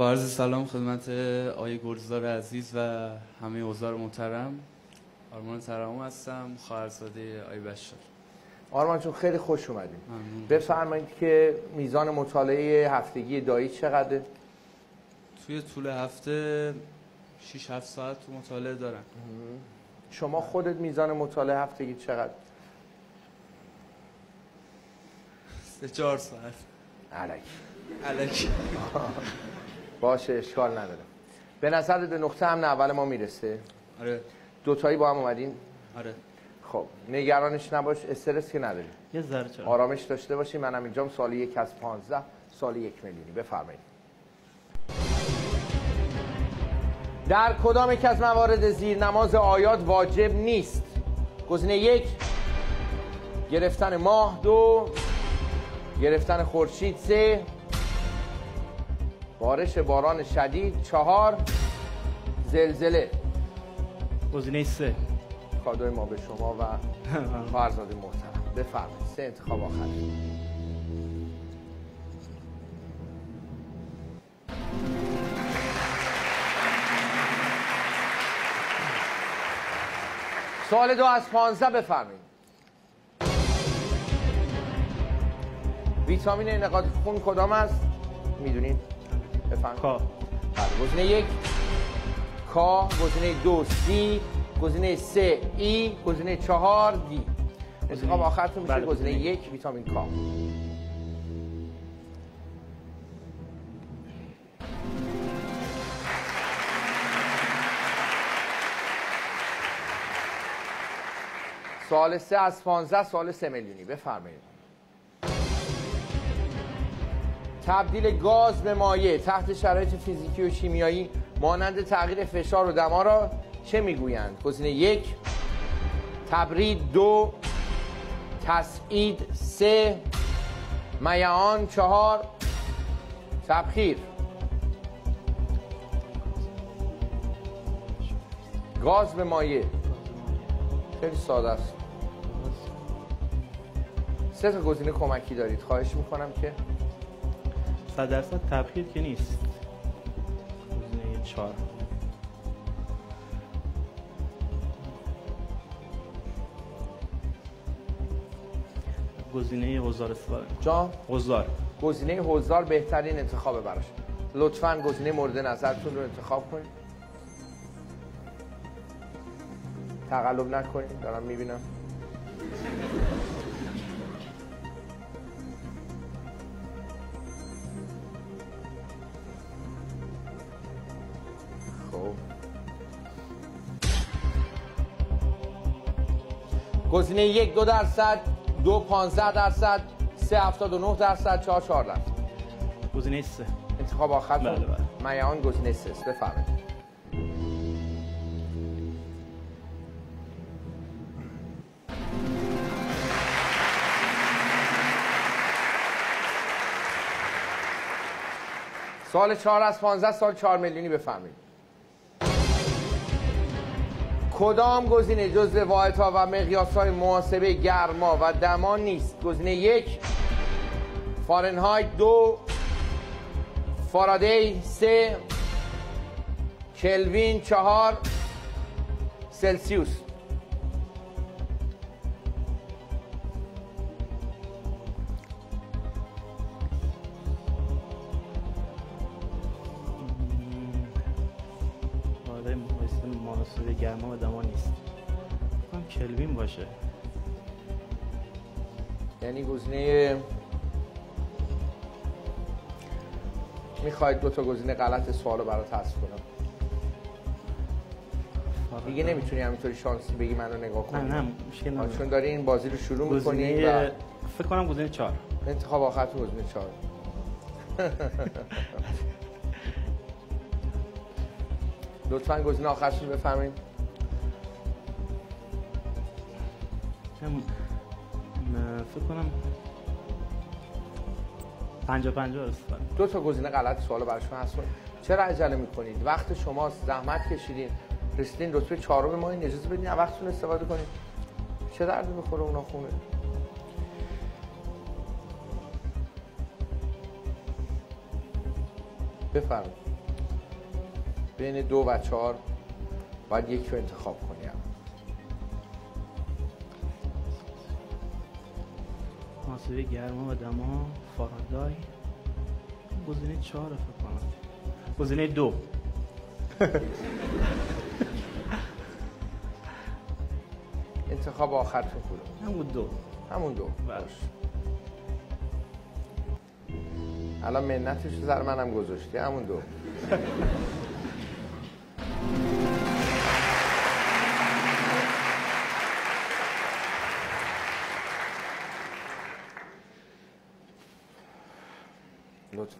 با عرض سلام خدمت آقای گلزار عزیز و همه اوزار محترم. آرمان ترامو هستم خواهرزاده آقای بشار. آرمان جون خیلی خوش اومدیم. بفرمایید که میزان مطالعه هفتگی دایی چقدره؟ توی طول هفته 6 7 ساعت تو مطالعه دارم. شما خودت میزان مطالعه هفتگی چقدر؟ 3 4 ساعت. علکی. الکی [laughs] باشه اشکال نداره. به نظر به نقطه هم اول ما می‌رسه. آره. دوتایی با هم اومدین. آره. خب نگرانش نباش استرس که نداری. یه ذره چرا؟ آرامش داشته باشی. منم اینجام سال یک از پانزده سال یک میلیونی. بفرمایید. در کدام یک از موارد زیر نماز آیات واجب نیست؟ گزینه یک گرفتن ماه. دو گرفتن خورشید. سه بارش باران شدید چهار زلزله. گزینه سه. کادوی ما به شما و [laughs] فرزاد محترم. بفرمایید. سه انتخاب آخری سوال دو از پانزده بفرمایید. ویتامین انقاط خون کدام است؟ می‌دونید؟ بفرمایید. کا بله گزینه یک کا گزینه دو سی گزینه سه ای گزینه چهار دی. انتخاب آخرتون میشه بله، گزینه گزینه یک. ویتامین کا. سوال سه از 15 سوال سه میلیونی. بفرمایید. تبدیل گاز به مایع تحت شرایط فیزیکی و شیمیایی مانند تغییر فشار و دما را چه می‌گویند؟ گزینه یک تبرید دو تسعید سه میعان چهار. تبخیر. گاز به مایه خیلی ساده است. سه تا گزینه کمکی دارید. خواهش می‌کنم که صد درصد تبخیر که نیست. گزینه چهار. گزینه حضار استفاده. جان؟ حضار. گزینه حضار بهترین انتخاب براش. لطفا گزینه مورد نظرتون رو انتخاب کنید. تقلب نکنید دارم می‌بینم. گزینه یک دو درصد دو پانزده درصد سه هفتاد و نه درصد چهار چهار درصد. گزینه سه. انتخاب آخر بله بله. میان گزینه سه است. بفرمایید. سال چهار از 15 سال چهار میلیونی. بفهمید کدام گزینه جزء واحدها و مقیاس های محاسبه گرما و دما نیست؟ گزینه یک فارنهایت. دو فارادی. سه کلوین. چهار سلسیوس. می‌خواید دو تا گزینه غلط سوال رو برات حذف کنم. دیگه نمی‌تونی همینطوری شانسی بگی منو نگاه کنی. نه نه مشکل نداره. چون داری این بازی رو شروع می‌کنی و فکر کنم گزینه چهار. انتخاب آخرتون گزینه چهار. [laughs] لطفا گزینه بفرمایید. هم م- فکر کنم پنجا پنجا استفاده دو تا گزینه غلط سوال براشون هست. چرا عجله می‌کنید؟ وقت شما زحمت کشیدین. رسیدین رتبه چهارم ما این اجازه بدین وقتتون استفاده کنید چه دردی بخوره اونا خونه؟ بفرمایید. بین دو و چهار باید یکی رو انتخاب کنی محاسبه گرما و دما. فارادای گزینه چهار فکر کنم گزینه دو. انتخاب آخرتون کدوم همون دو. همون دو. بله. باش. الان منتش رو سر منم گذاشتی. همون دو. [laughs]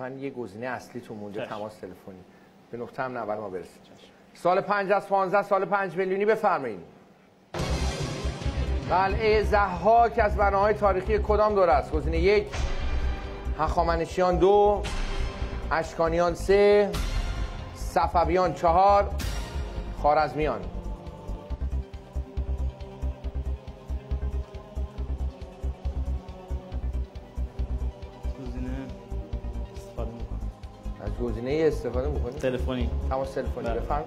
لطفا یه گزینه اصلیتون مونده. تماس تلفنی. به نقطه هم نبر ما برسید سال 5 از 15 سال 5 میلیونی بفرمایید قلعه زحاک از بناهای تاریخی کدام دوره است؟ گزینه یک هخامنشیان دو اشکانیان سه صفویان چهار خارزمیان گزینه ای استفاده می‌کنید تلفنی. تماس تلفنی بله. بفرم.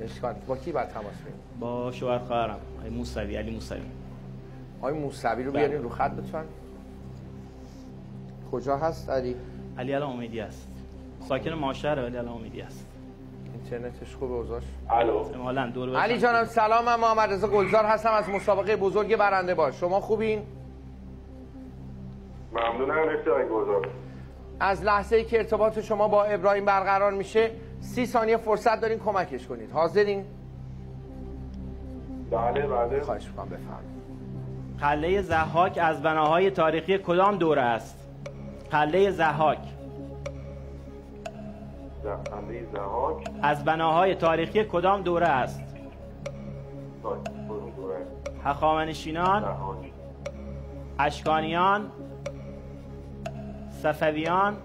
اشکال با کی باید تماس بگیریم؟ با شوهر خواهرم آقای موسوی علی موسوی. آقای موسوی رو بله. بیارین رو خط لطفا. کجا هست علی؟ علی الان امیدی است ساکن ماشهره ولی الان امیدی است اینترنتش خوبه اوضاعش؟ الو. احتمالاً دور علی جانم سلام من محمد رضا گلزار هستم. از مسابقه بزرگ برنده باش شما خوبین؟ ممنونم مرسی آقای گلزار. از لحظه ای که ارتباط شما با ابراهیم برقرار میشه سی ثانیه فرصت دارین کمکش کنید. حاضرین؟ بله بله. خواهش می‌کنم بفرمایید. قلعه زحاک از بناهای تاریخی کدام دوره است؟ قلعه زحاک. از بناهای تاریخی کدام دوره است؟ هخامنشیان اشکانیان صفویان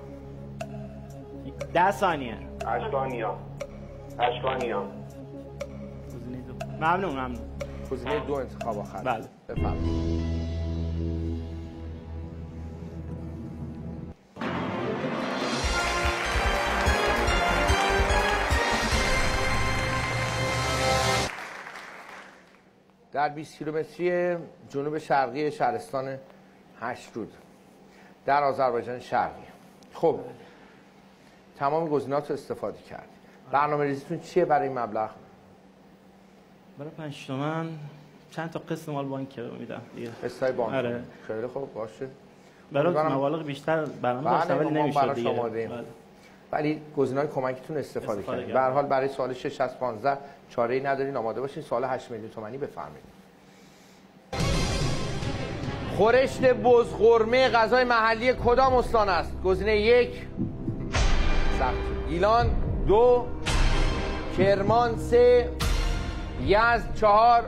ده ثانیه. اشکانیان اشکانیان ممنون ممنون. گزینه دو انتخاب آخر. بله. بفرمایید. در 20 کیلومتری جنوب شرقی شهرستان هشرود در آذربایجان شرقی. خب تمام گزینات رو استفاده کرد. برنامه ریزیتون چیه برای این مبلغ؟ برای پنج تومن چند تا قسط مال بانک میدم دیگه. قسطای بانک. آره. خیلی خوب باشه. برای مبالغ بیشتر برنامه بله، داشته ولی نمیشه دیگه. بله. ولی گزینه‌های کمکتون استفاده استفاده کردید به. هر حال برای سوال 6 از 15 چاره ای ندارین. آماده باشین سوال 8 میلیون تومانی بفرمایید. خورشت بزغرمه غذای محلی کدام استان است؟ گزینه یک سخت. گیلان دو کرمان سه یزد چهار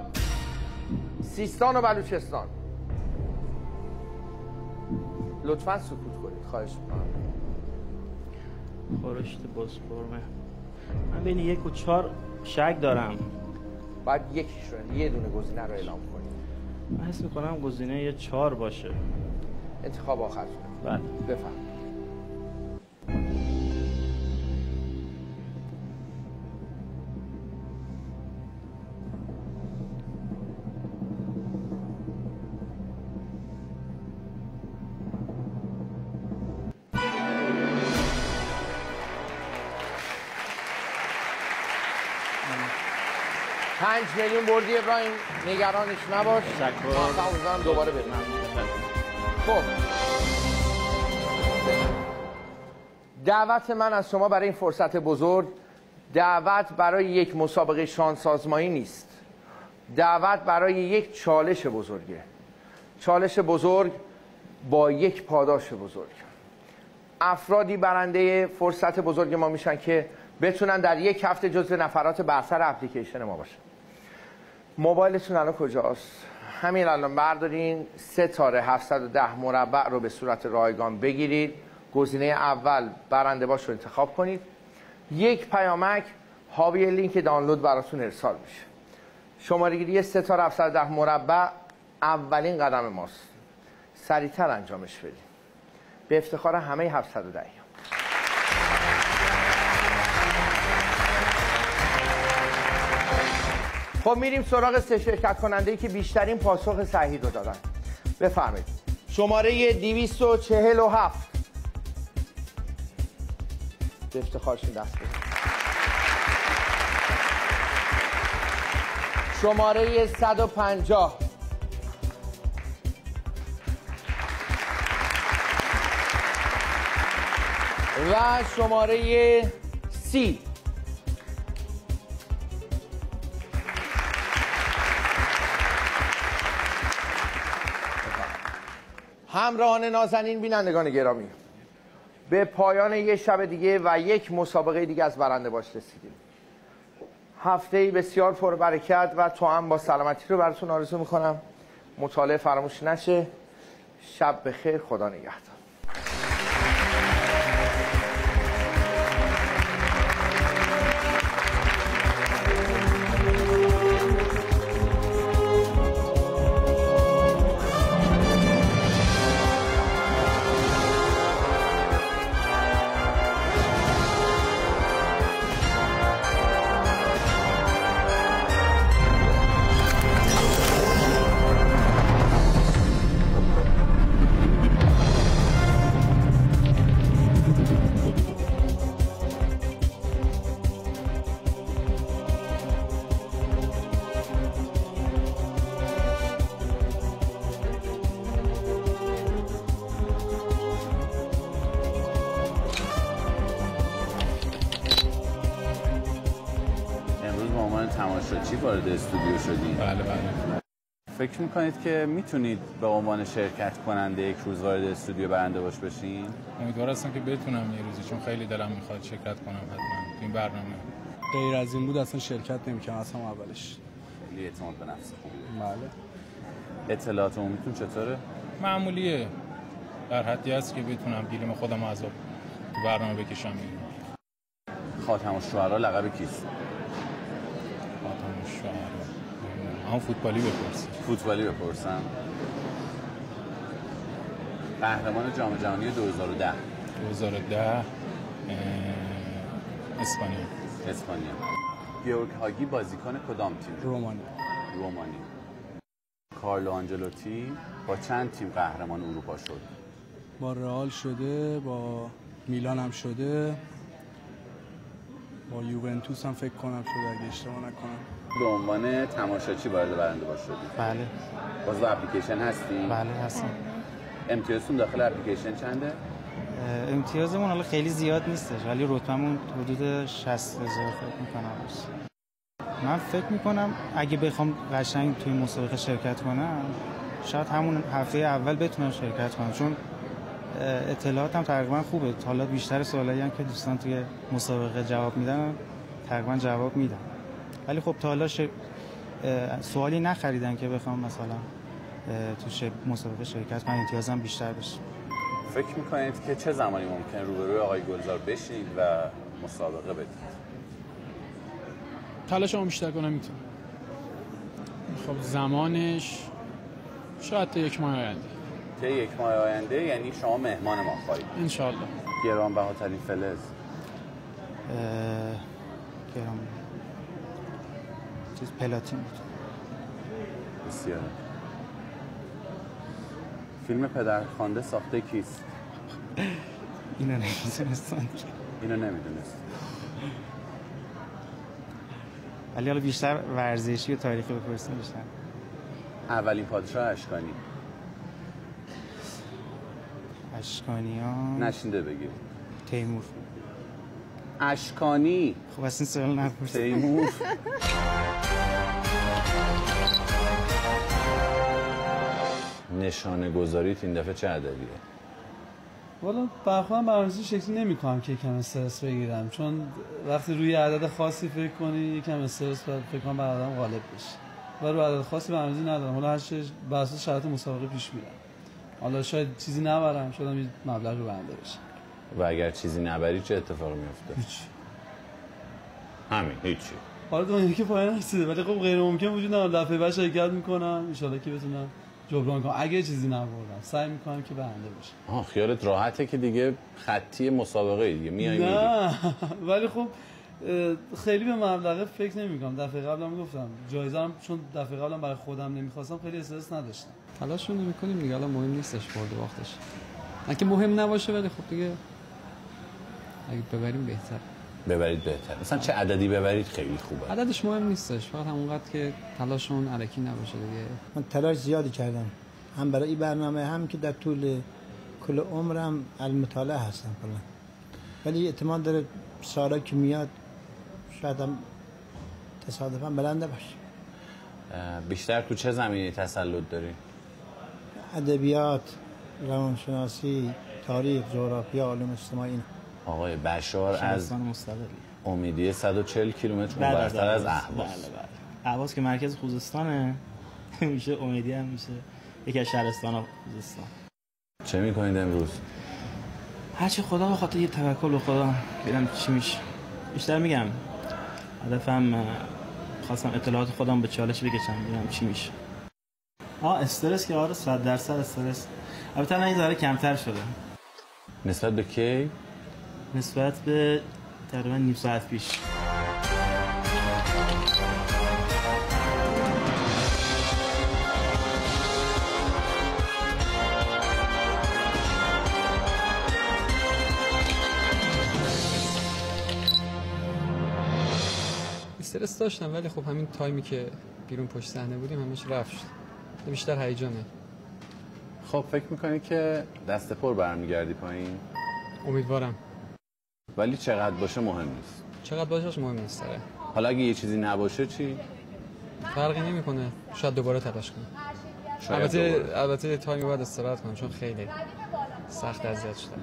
سیستان و بلوچستان. لطفا سکوت کنید. خواهش می‌کنم. خورشت بزخورمه. من بین یک و چهار شک دارم. باید یکیش رو یه دونه گزینه رو اعلام کنید. من حس می‌کنم گزینه یه چهار باشه. انتخاب آخرتون بله. بفرمایید. پنج میلیون بردی ابراهیم. نگرانش نباش. امیدوارم دوباره ببینم خب دعوت من از شما برای این فرصت بزرگ دعوت برای یک مسابقه شانسازمایی نیست. دعوت برای یک چالش بزرگه. چالش بزرگ با یک پاداش بزرگ. افرادی برنده فرصت بزرگ ما میشن که بتونن در یک هفته جزو نفرات برسر اپلیکیشن ما باشن. موبایلتون الان کجاست؟ همین الان بردارین سه تاره 710 مربع رو به صورت رایگان بگیرید. گزینه اول برنده باش رو انتخاب کنید. یک پیامک حاوی لینک دانلود براتون ارسال میشه. شماره گیری سه تاره 710 مربع اولین قدم ماست. سریعتر انجامش بدید به افتخار همه 710 خب میریم سراغ سه شرکت کننده ای که بیشترین پاسخ صحیح رو دادن. بفرمایید. شماره 247 به افتخارشون دست بدید شماره 150 و شماره سی. همراهان نازنین بینندگان گرامی. به پایان یک شب دیگه و یک مسابقه دیگه از برنده باش رسیدیم. هفته بسیار پر برکت و تو هم با سلامتی رو براتون آرزو می‌کنم. مطالعه فراموش نشه. شب بخیر. خدا نگهدار. می‌کنید که می‌تونید به عنوان شرکت کننده یک روز وارد استودیو برنده باش بشین؟ امیدوار هستم که بتونم یه روزی چون خیلی دلم می‌خواد شرکت کنم حتما این برنامه غیر از این بود اصلا شرکت نمی‌کنم اصلا اولش خیلی اعتماد به نفس خوبی بله اطلاعات عمومیتون چطوره؟ معمولیه در حدی هست که بتونم گیریم خودم از تو برنامه بکشم خاتم الشعرا لقب کیست؟ خاتم الشعرا همون فوتبالی بپرسی فوتبالی بپرسم. قهرمان جام جهانی 2010 2010 اسپانیا. اسپانیا. گیورگ هاگی بازیکن کدام تیم؟ رومانی. رومانی. کارلو آنجلوتی با چند تیم قهرمان اروپا شد؟ با رئال شده با میلان هم شده. با یوونتوس هم فکر کنم شده اگه اشتباه نکنم. به عنوان تماشاچی وارد برنده باش شدی بله. باز اپلیکیشن هستی؟ بله هستم. امتیازتون داخل اپلیکیشن چنده؟ امتیازمون حالا خیلی زیاد نیستش ولی رتبمون حدود 60 هزار فکر می‌کنم باشه من فکر می‌کنم اگه بخوام قشنگ توی مسابقه شرکت کنم شاید همون هفته اول بتونم شرکت کنم چون اطلاعاتم تقریبا خوبه. حالا بیشتر سوالایی هم که دوستان توی مسابقه جواب میدن تقریبا جواب میدم ولی خب تا حالا شر... سوالی نخریدن که بخوام مثلا تو شر... مسابقه شرکت کنم امتیازم بیشتر بشه. فکر می‌کنید که چه زمانی ممکن روبروی آقای گلزار بشید و مسابقه بدید؟ تلاشمو بیشتر کنم می‌تونم. خب زمانش شاید تا یک ماه آینده. تا یک ماه آینده یعنی شما مهمان ما خواهید انشالله گران بهاترین فلز. گران. چیز پلاتین بود. بسیار. فیلم پدرخوانده ساخته کیست؟ [laughs] اینو نمی‌دونستم. اینو نمی‌دونست. ولی حالا بیشتر ورزشی و تاریخی بپرسیم بیشتر. اولین پادشاه اشکانی. اشکانی ها نشینده بگیر. تیمور. اشکانی. خب این سوال نپرس تیمور. نشانه گذاریت این دفعه چه عددیه؟ والا برخوام برنامه‌ریزی شکلی نمی‌کنم که یکم استرس بگیرم چون وقتی روی عدد خاصی فکر کنی یکم استرس باید فکر کنم بر آدم غالب بشه. و رو عدد خاصی برنامه‌ریزی ندارم. حالا هر چه بر اساس شرایط مسابقه پیش میرم. حالا شاید چیزی نبرم شاید هم مبلغ رو برنده بشه. و اگر چیزی نبری چه اتفاقی میفته؟ هیچ. همین هیچی. حالا دنیا که پایان رسیده ولی خب غیر ممکن وجود نداره. دفعه بعد شرکت می‌کنم ان که بتونم جبران کنم. اگه چیزی نبردم سعی می‌کنم که برنده بشه. آها خیالت راحته که دیگه خطی مسابقه دیگه. میای نه ولی خب خیلی به مبلغ فکر نمی‌کنم. دفعه قبلم گفتم. جایزه هم چون دفعه قبلم برای خودم نمی‌خواستم خیلی استرس نداشتم. تلاش رو نمی‌کنیم دیگه. الان مهم نیستش برد وقتش اگه مهم نباشه ولی خب دیگه اگه ببریم بهتر. ببرید بهتر. مثلا چه عددی ببرید خیلی خوبه. عددش مهم نیستش. فقط همونقدر که تلاشون علکی نباشه دیگه. من تلاش زیادی کردم. هم برای این برنامه هم که در طول کل عمرم المطالعه هستم کلا ولی اعتماد داره سالا که میاد شاید هم تصادفا بلنده باشه بیشتر تو چه زمینی تسلط داری؟ ادبیات روانشناسی تاریخ جغرافیا علوم اجتماعی اینا. آقای بشار از امیدی 140 کیلومتر بله برتر از بله اهواز. بله. اهواز که مرکز خوزستانه. [laughs] میشه امیدی هم میشه. یکی از شهرستان ها خوزستان. چه می‌کنید امروز؟ هرچی خدا بخاطر یه توکل به خدا. ببینم چی میشه. بیشتر میگم. هدفم خواستم اطلاعات خودم به چالش بکشم ببینم چی میشه. آه استرس که آره 100 درصد استرس. البته نه ذره کمتر شده. نسبت به کی؟ نسبت به تقریبا نیم ساعت پیش. استرس داشتم ولی خب همین تایمی که بیرون پشت صحنه بودیم همش رفت شد. بیشتر هیجانه. خب فکر می‌کنی که دست پر برمیگردی پایین؟ امیدوارم. ولی چقدر باشه مهم نیست. چقدر باشش مهم نیست داره حالا اگه یه چیزی نباشه چی؟ فرقی نمی‌کنه. شاید دوباره تلاش کنم. البته البته تایمی باید استراحت کنم چون خیلی سخت اذیت شدم.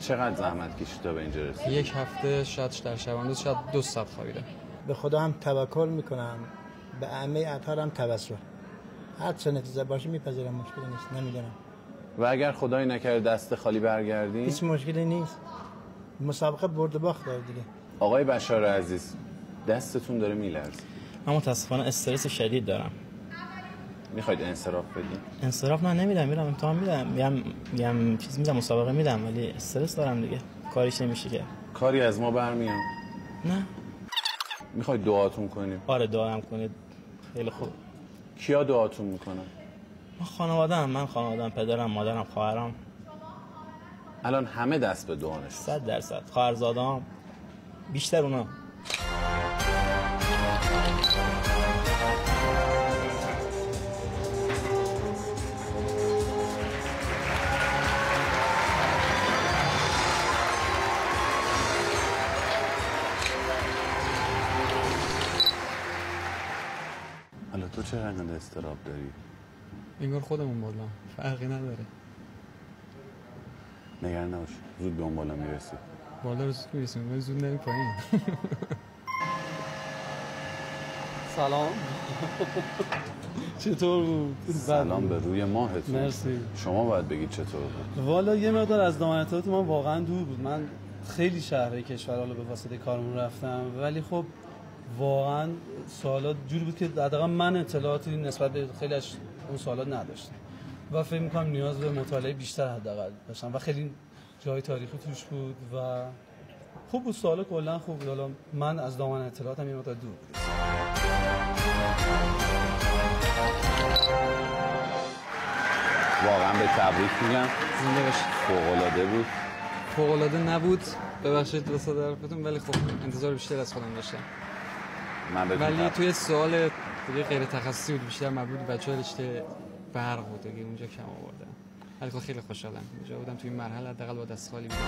چقدر زحمت کشید تا به اینجا رسید یک هفته شاید در شبانه شاید دو ساعت خوابیدم. به خدا هم توکل می‌کنم. به ائمه اطهار هم توسل. هر چه نتیجه باشه میپذیرم مشکلی نیست. نمی‌دونم. و اگر خدای نکرده دست خالی برگردیم؟ هیچ مشکلی نیست. مسابقه برد و باخت داره دیگه. آقای بشار عزیز دستتون داره میلرزه. من متاسفانه استرس شدید دارم. می‌خواید انصراف بدین؟ انصراف نه نمیدم میرم امتحان میدم. میگم میگم چیز میدم مسابقه میدم ولی استرس دارم دیگه. کاریش نمیشه که. کاری از ما برمیام نه. می‌خواید دعاتون کنیم؟ آره دعام کنید. خیلی خوب. کیا دعاتون می‌کنن؟ من خانوادم من خانوادم پدرم مادرم خواهرم الان همه دست به دعا صد درصد. خواهرزادام بیشتر اونا. رنگ استراب داری؟ انگار خودمون بالا. فرقی نداره. نگران نباش. زود به اون بالا می‌رسی. بالا رو زود می‌رسیم. ولی زود نری پایین. [laughs] سلام. [laughs] چطور بود؟ سلام به روی ماهتون. مرسی. شما باید بگید چطور بود. والا یه مقدار از دامنتات ما واقعا دور بود. من خیلی شهرهای کشور حالا به واسطه کارمون رفتم. ولی خب واقعا سوالات جوری بود که حداقل من اطلاعاتی نسبت به خیلی از اون سوالات نداشتم. و فکر می‌کنم نیاز به مطالعه بیشتر حداقل داشتم. و خیلی جای تاریخی توش بود و خوب بود. سوال کلا خوب بود. حالا من از دامن اطلاعاتم یه مقدار دور بود. واقعا به تبریک میگم. زنده باشی فوق‌العاده بود. فوق‌العاده نبود. ببخشید واسه حرفتون ولی خب انتظار بیشتر از خودم داشتم. من ولی توی سوال دیگه غیر تخصصی بود بیشتر مربوط به بچه‌ها رشته برق بود دیگه اونجا کم آوردم ولی خب خیلی خوشحالم. اونجا بودم توی این مرحله حداقل با دست خالی بودم.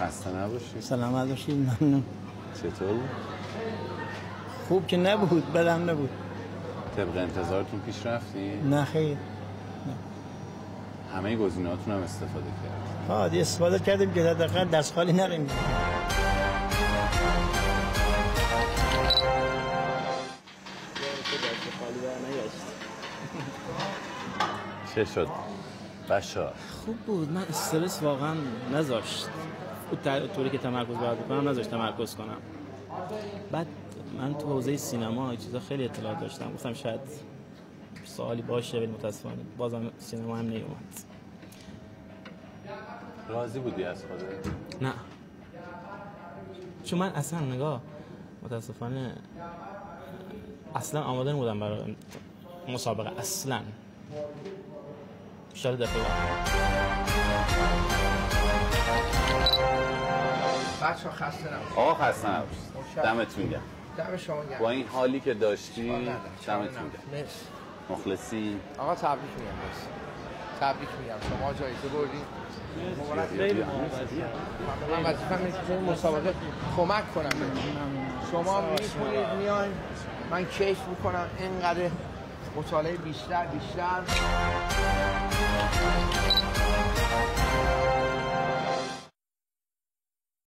خسته نباشی. سلامت باشید ممنون. چطور بود؟ خوب که نبود بدم نبود. طبق انتظارتون پیش رفتی؟ نه خیر. همه گزینه‌هاتون هم استفاده کرد ها دی استفاده کردیم که حداقل دست خالی نریم. چه شد؟ بشار. خوب بود. من استرس واقعا نذاشت. طوری که تمرکز باید بکنم نذاشت تمرکز کنم. بعد من تو حوزه سینما چیزا خیلی اطلاعات داشتم. گفتم شاید سوالی باشه ولی متاسفانه بازم سینما هم نیومد. راضی بودی از خودت؟ نه. چون من اصلا نگاه متاسفانه اصلا آماده نبودم برای مسابقه. اصلا. بیشتر دفعه بچه خسته نباشید. آقا خسته نباشید. دمتون گرم. دم شما گرم. با این حالی که داشتی دمتون گرم. مخلصی؟ آقا تبریک میگم. مرسی. تبریک میگم. شما جایزه بردید من وظیفم اینه که مسابقه کمک کنم شما می‌تونید میاین من کیف می‌کنم اینقدر مطالعه بیشتر بیشتر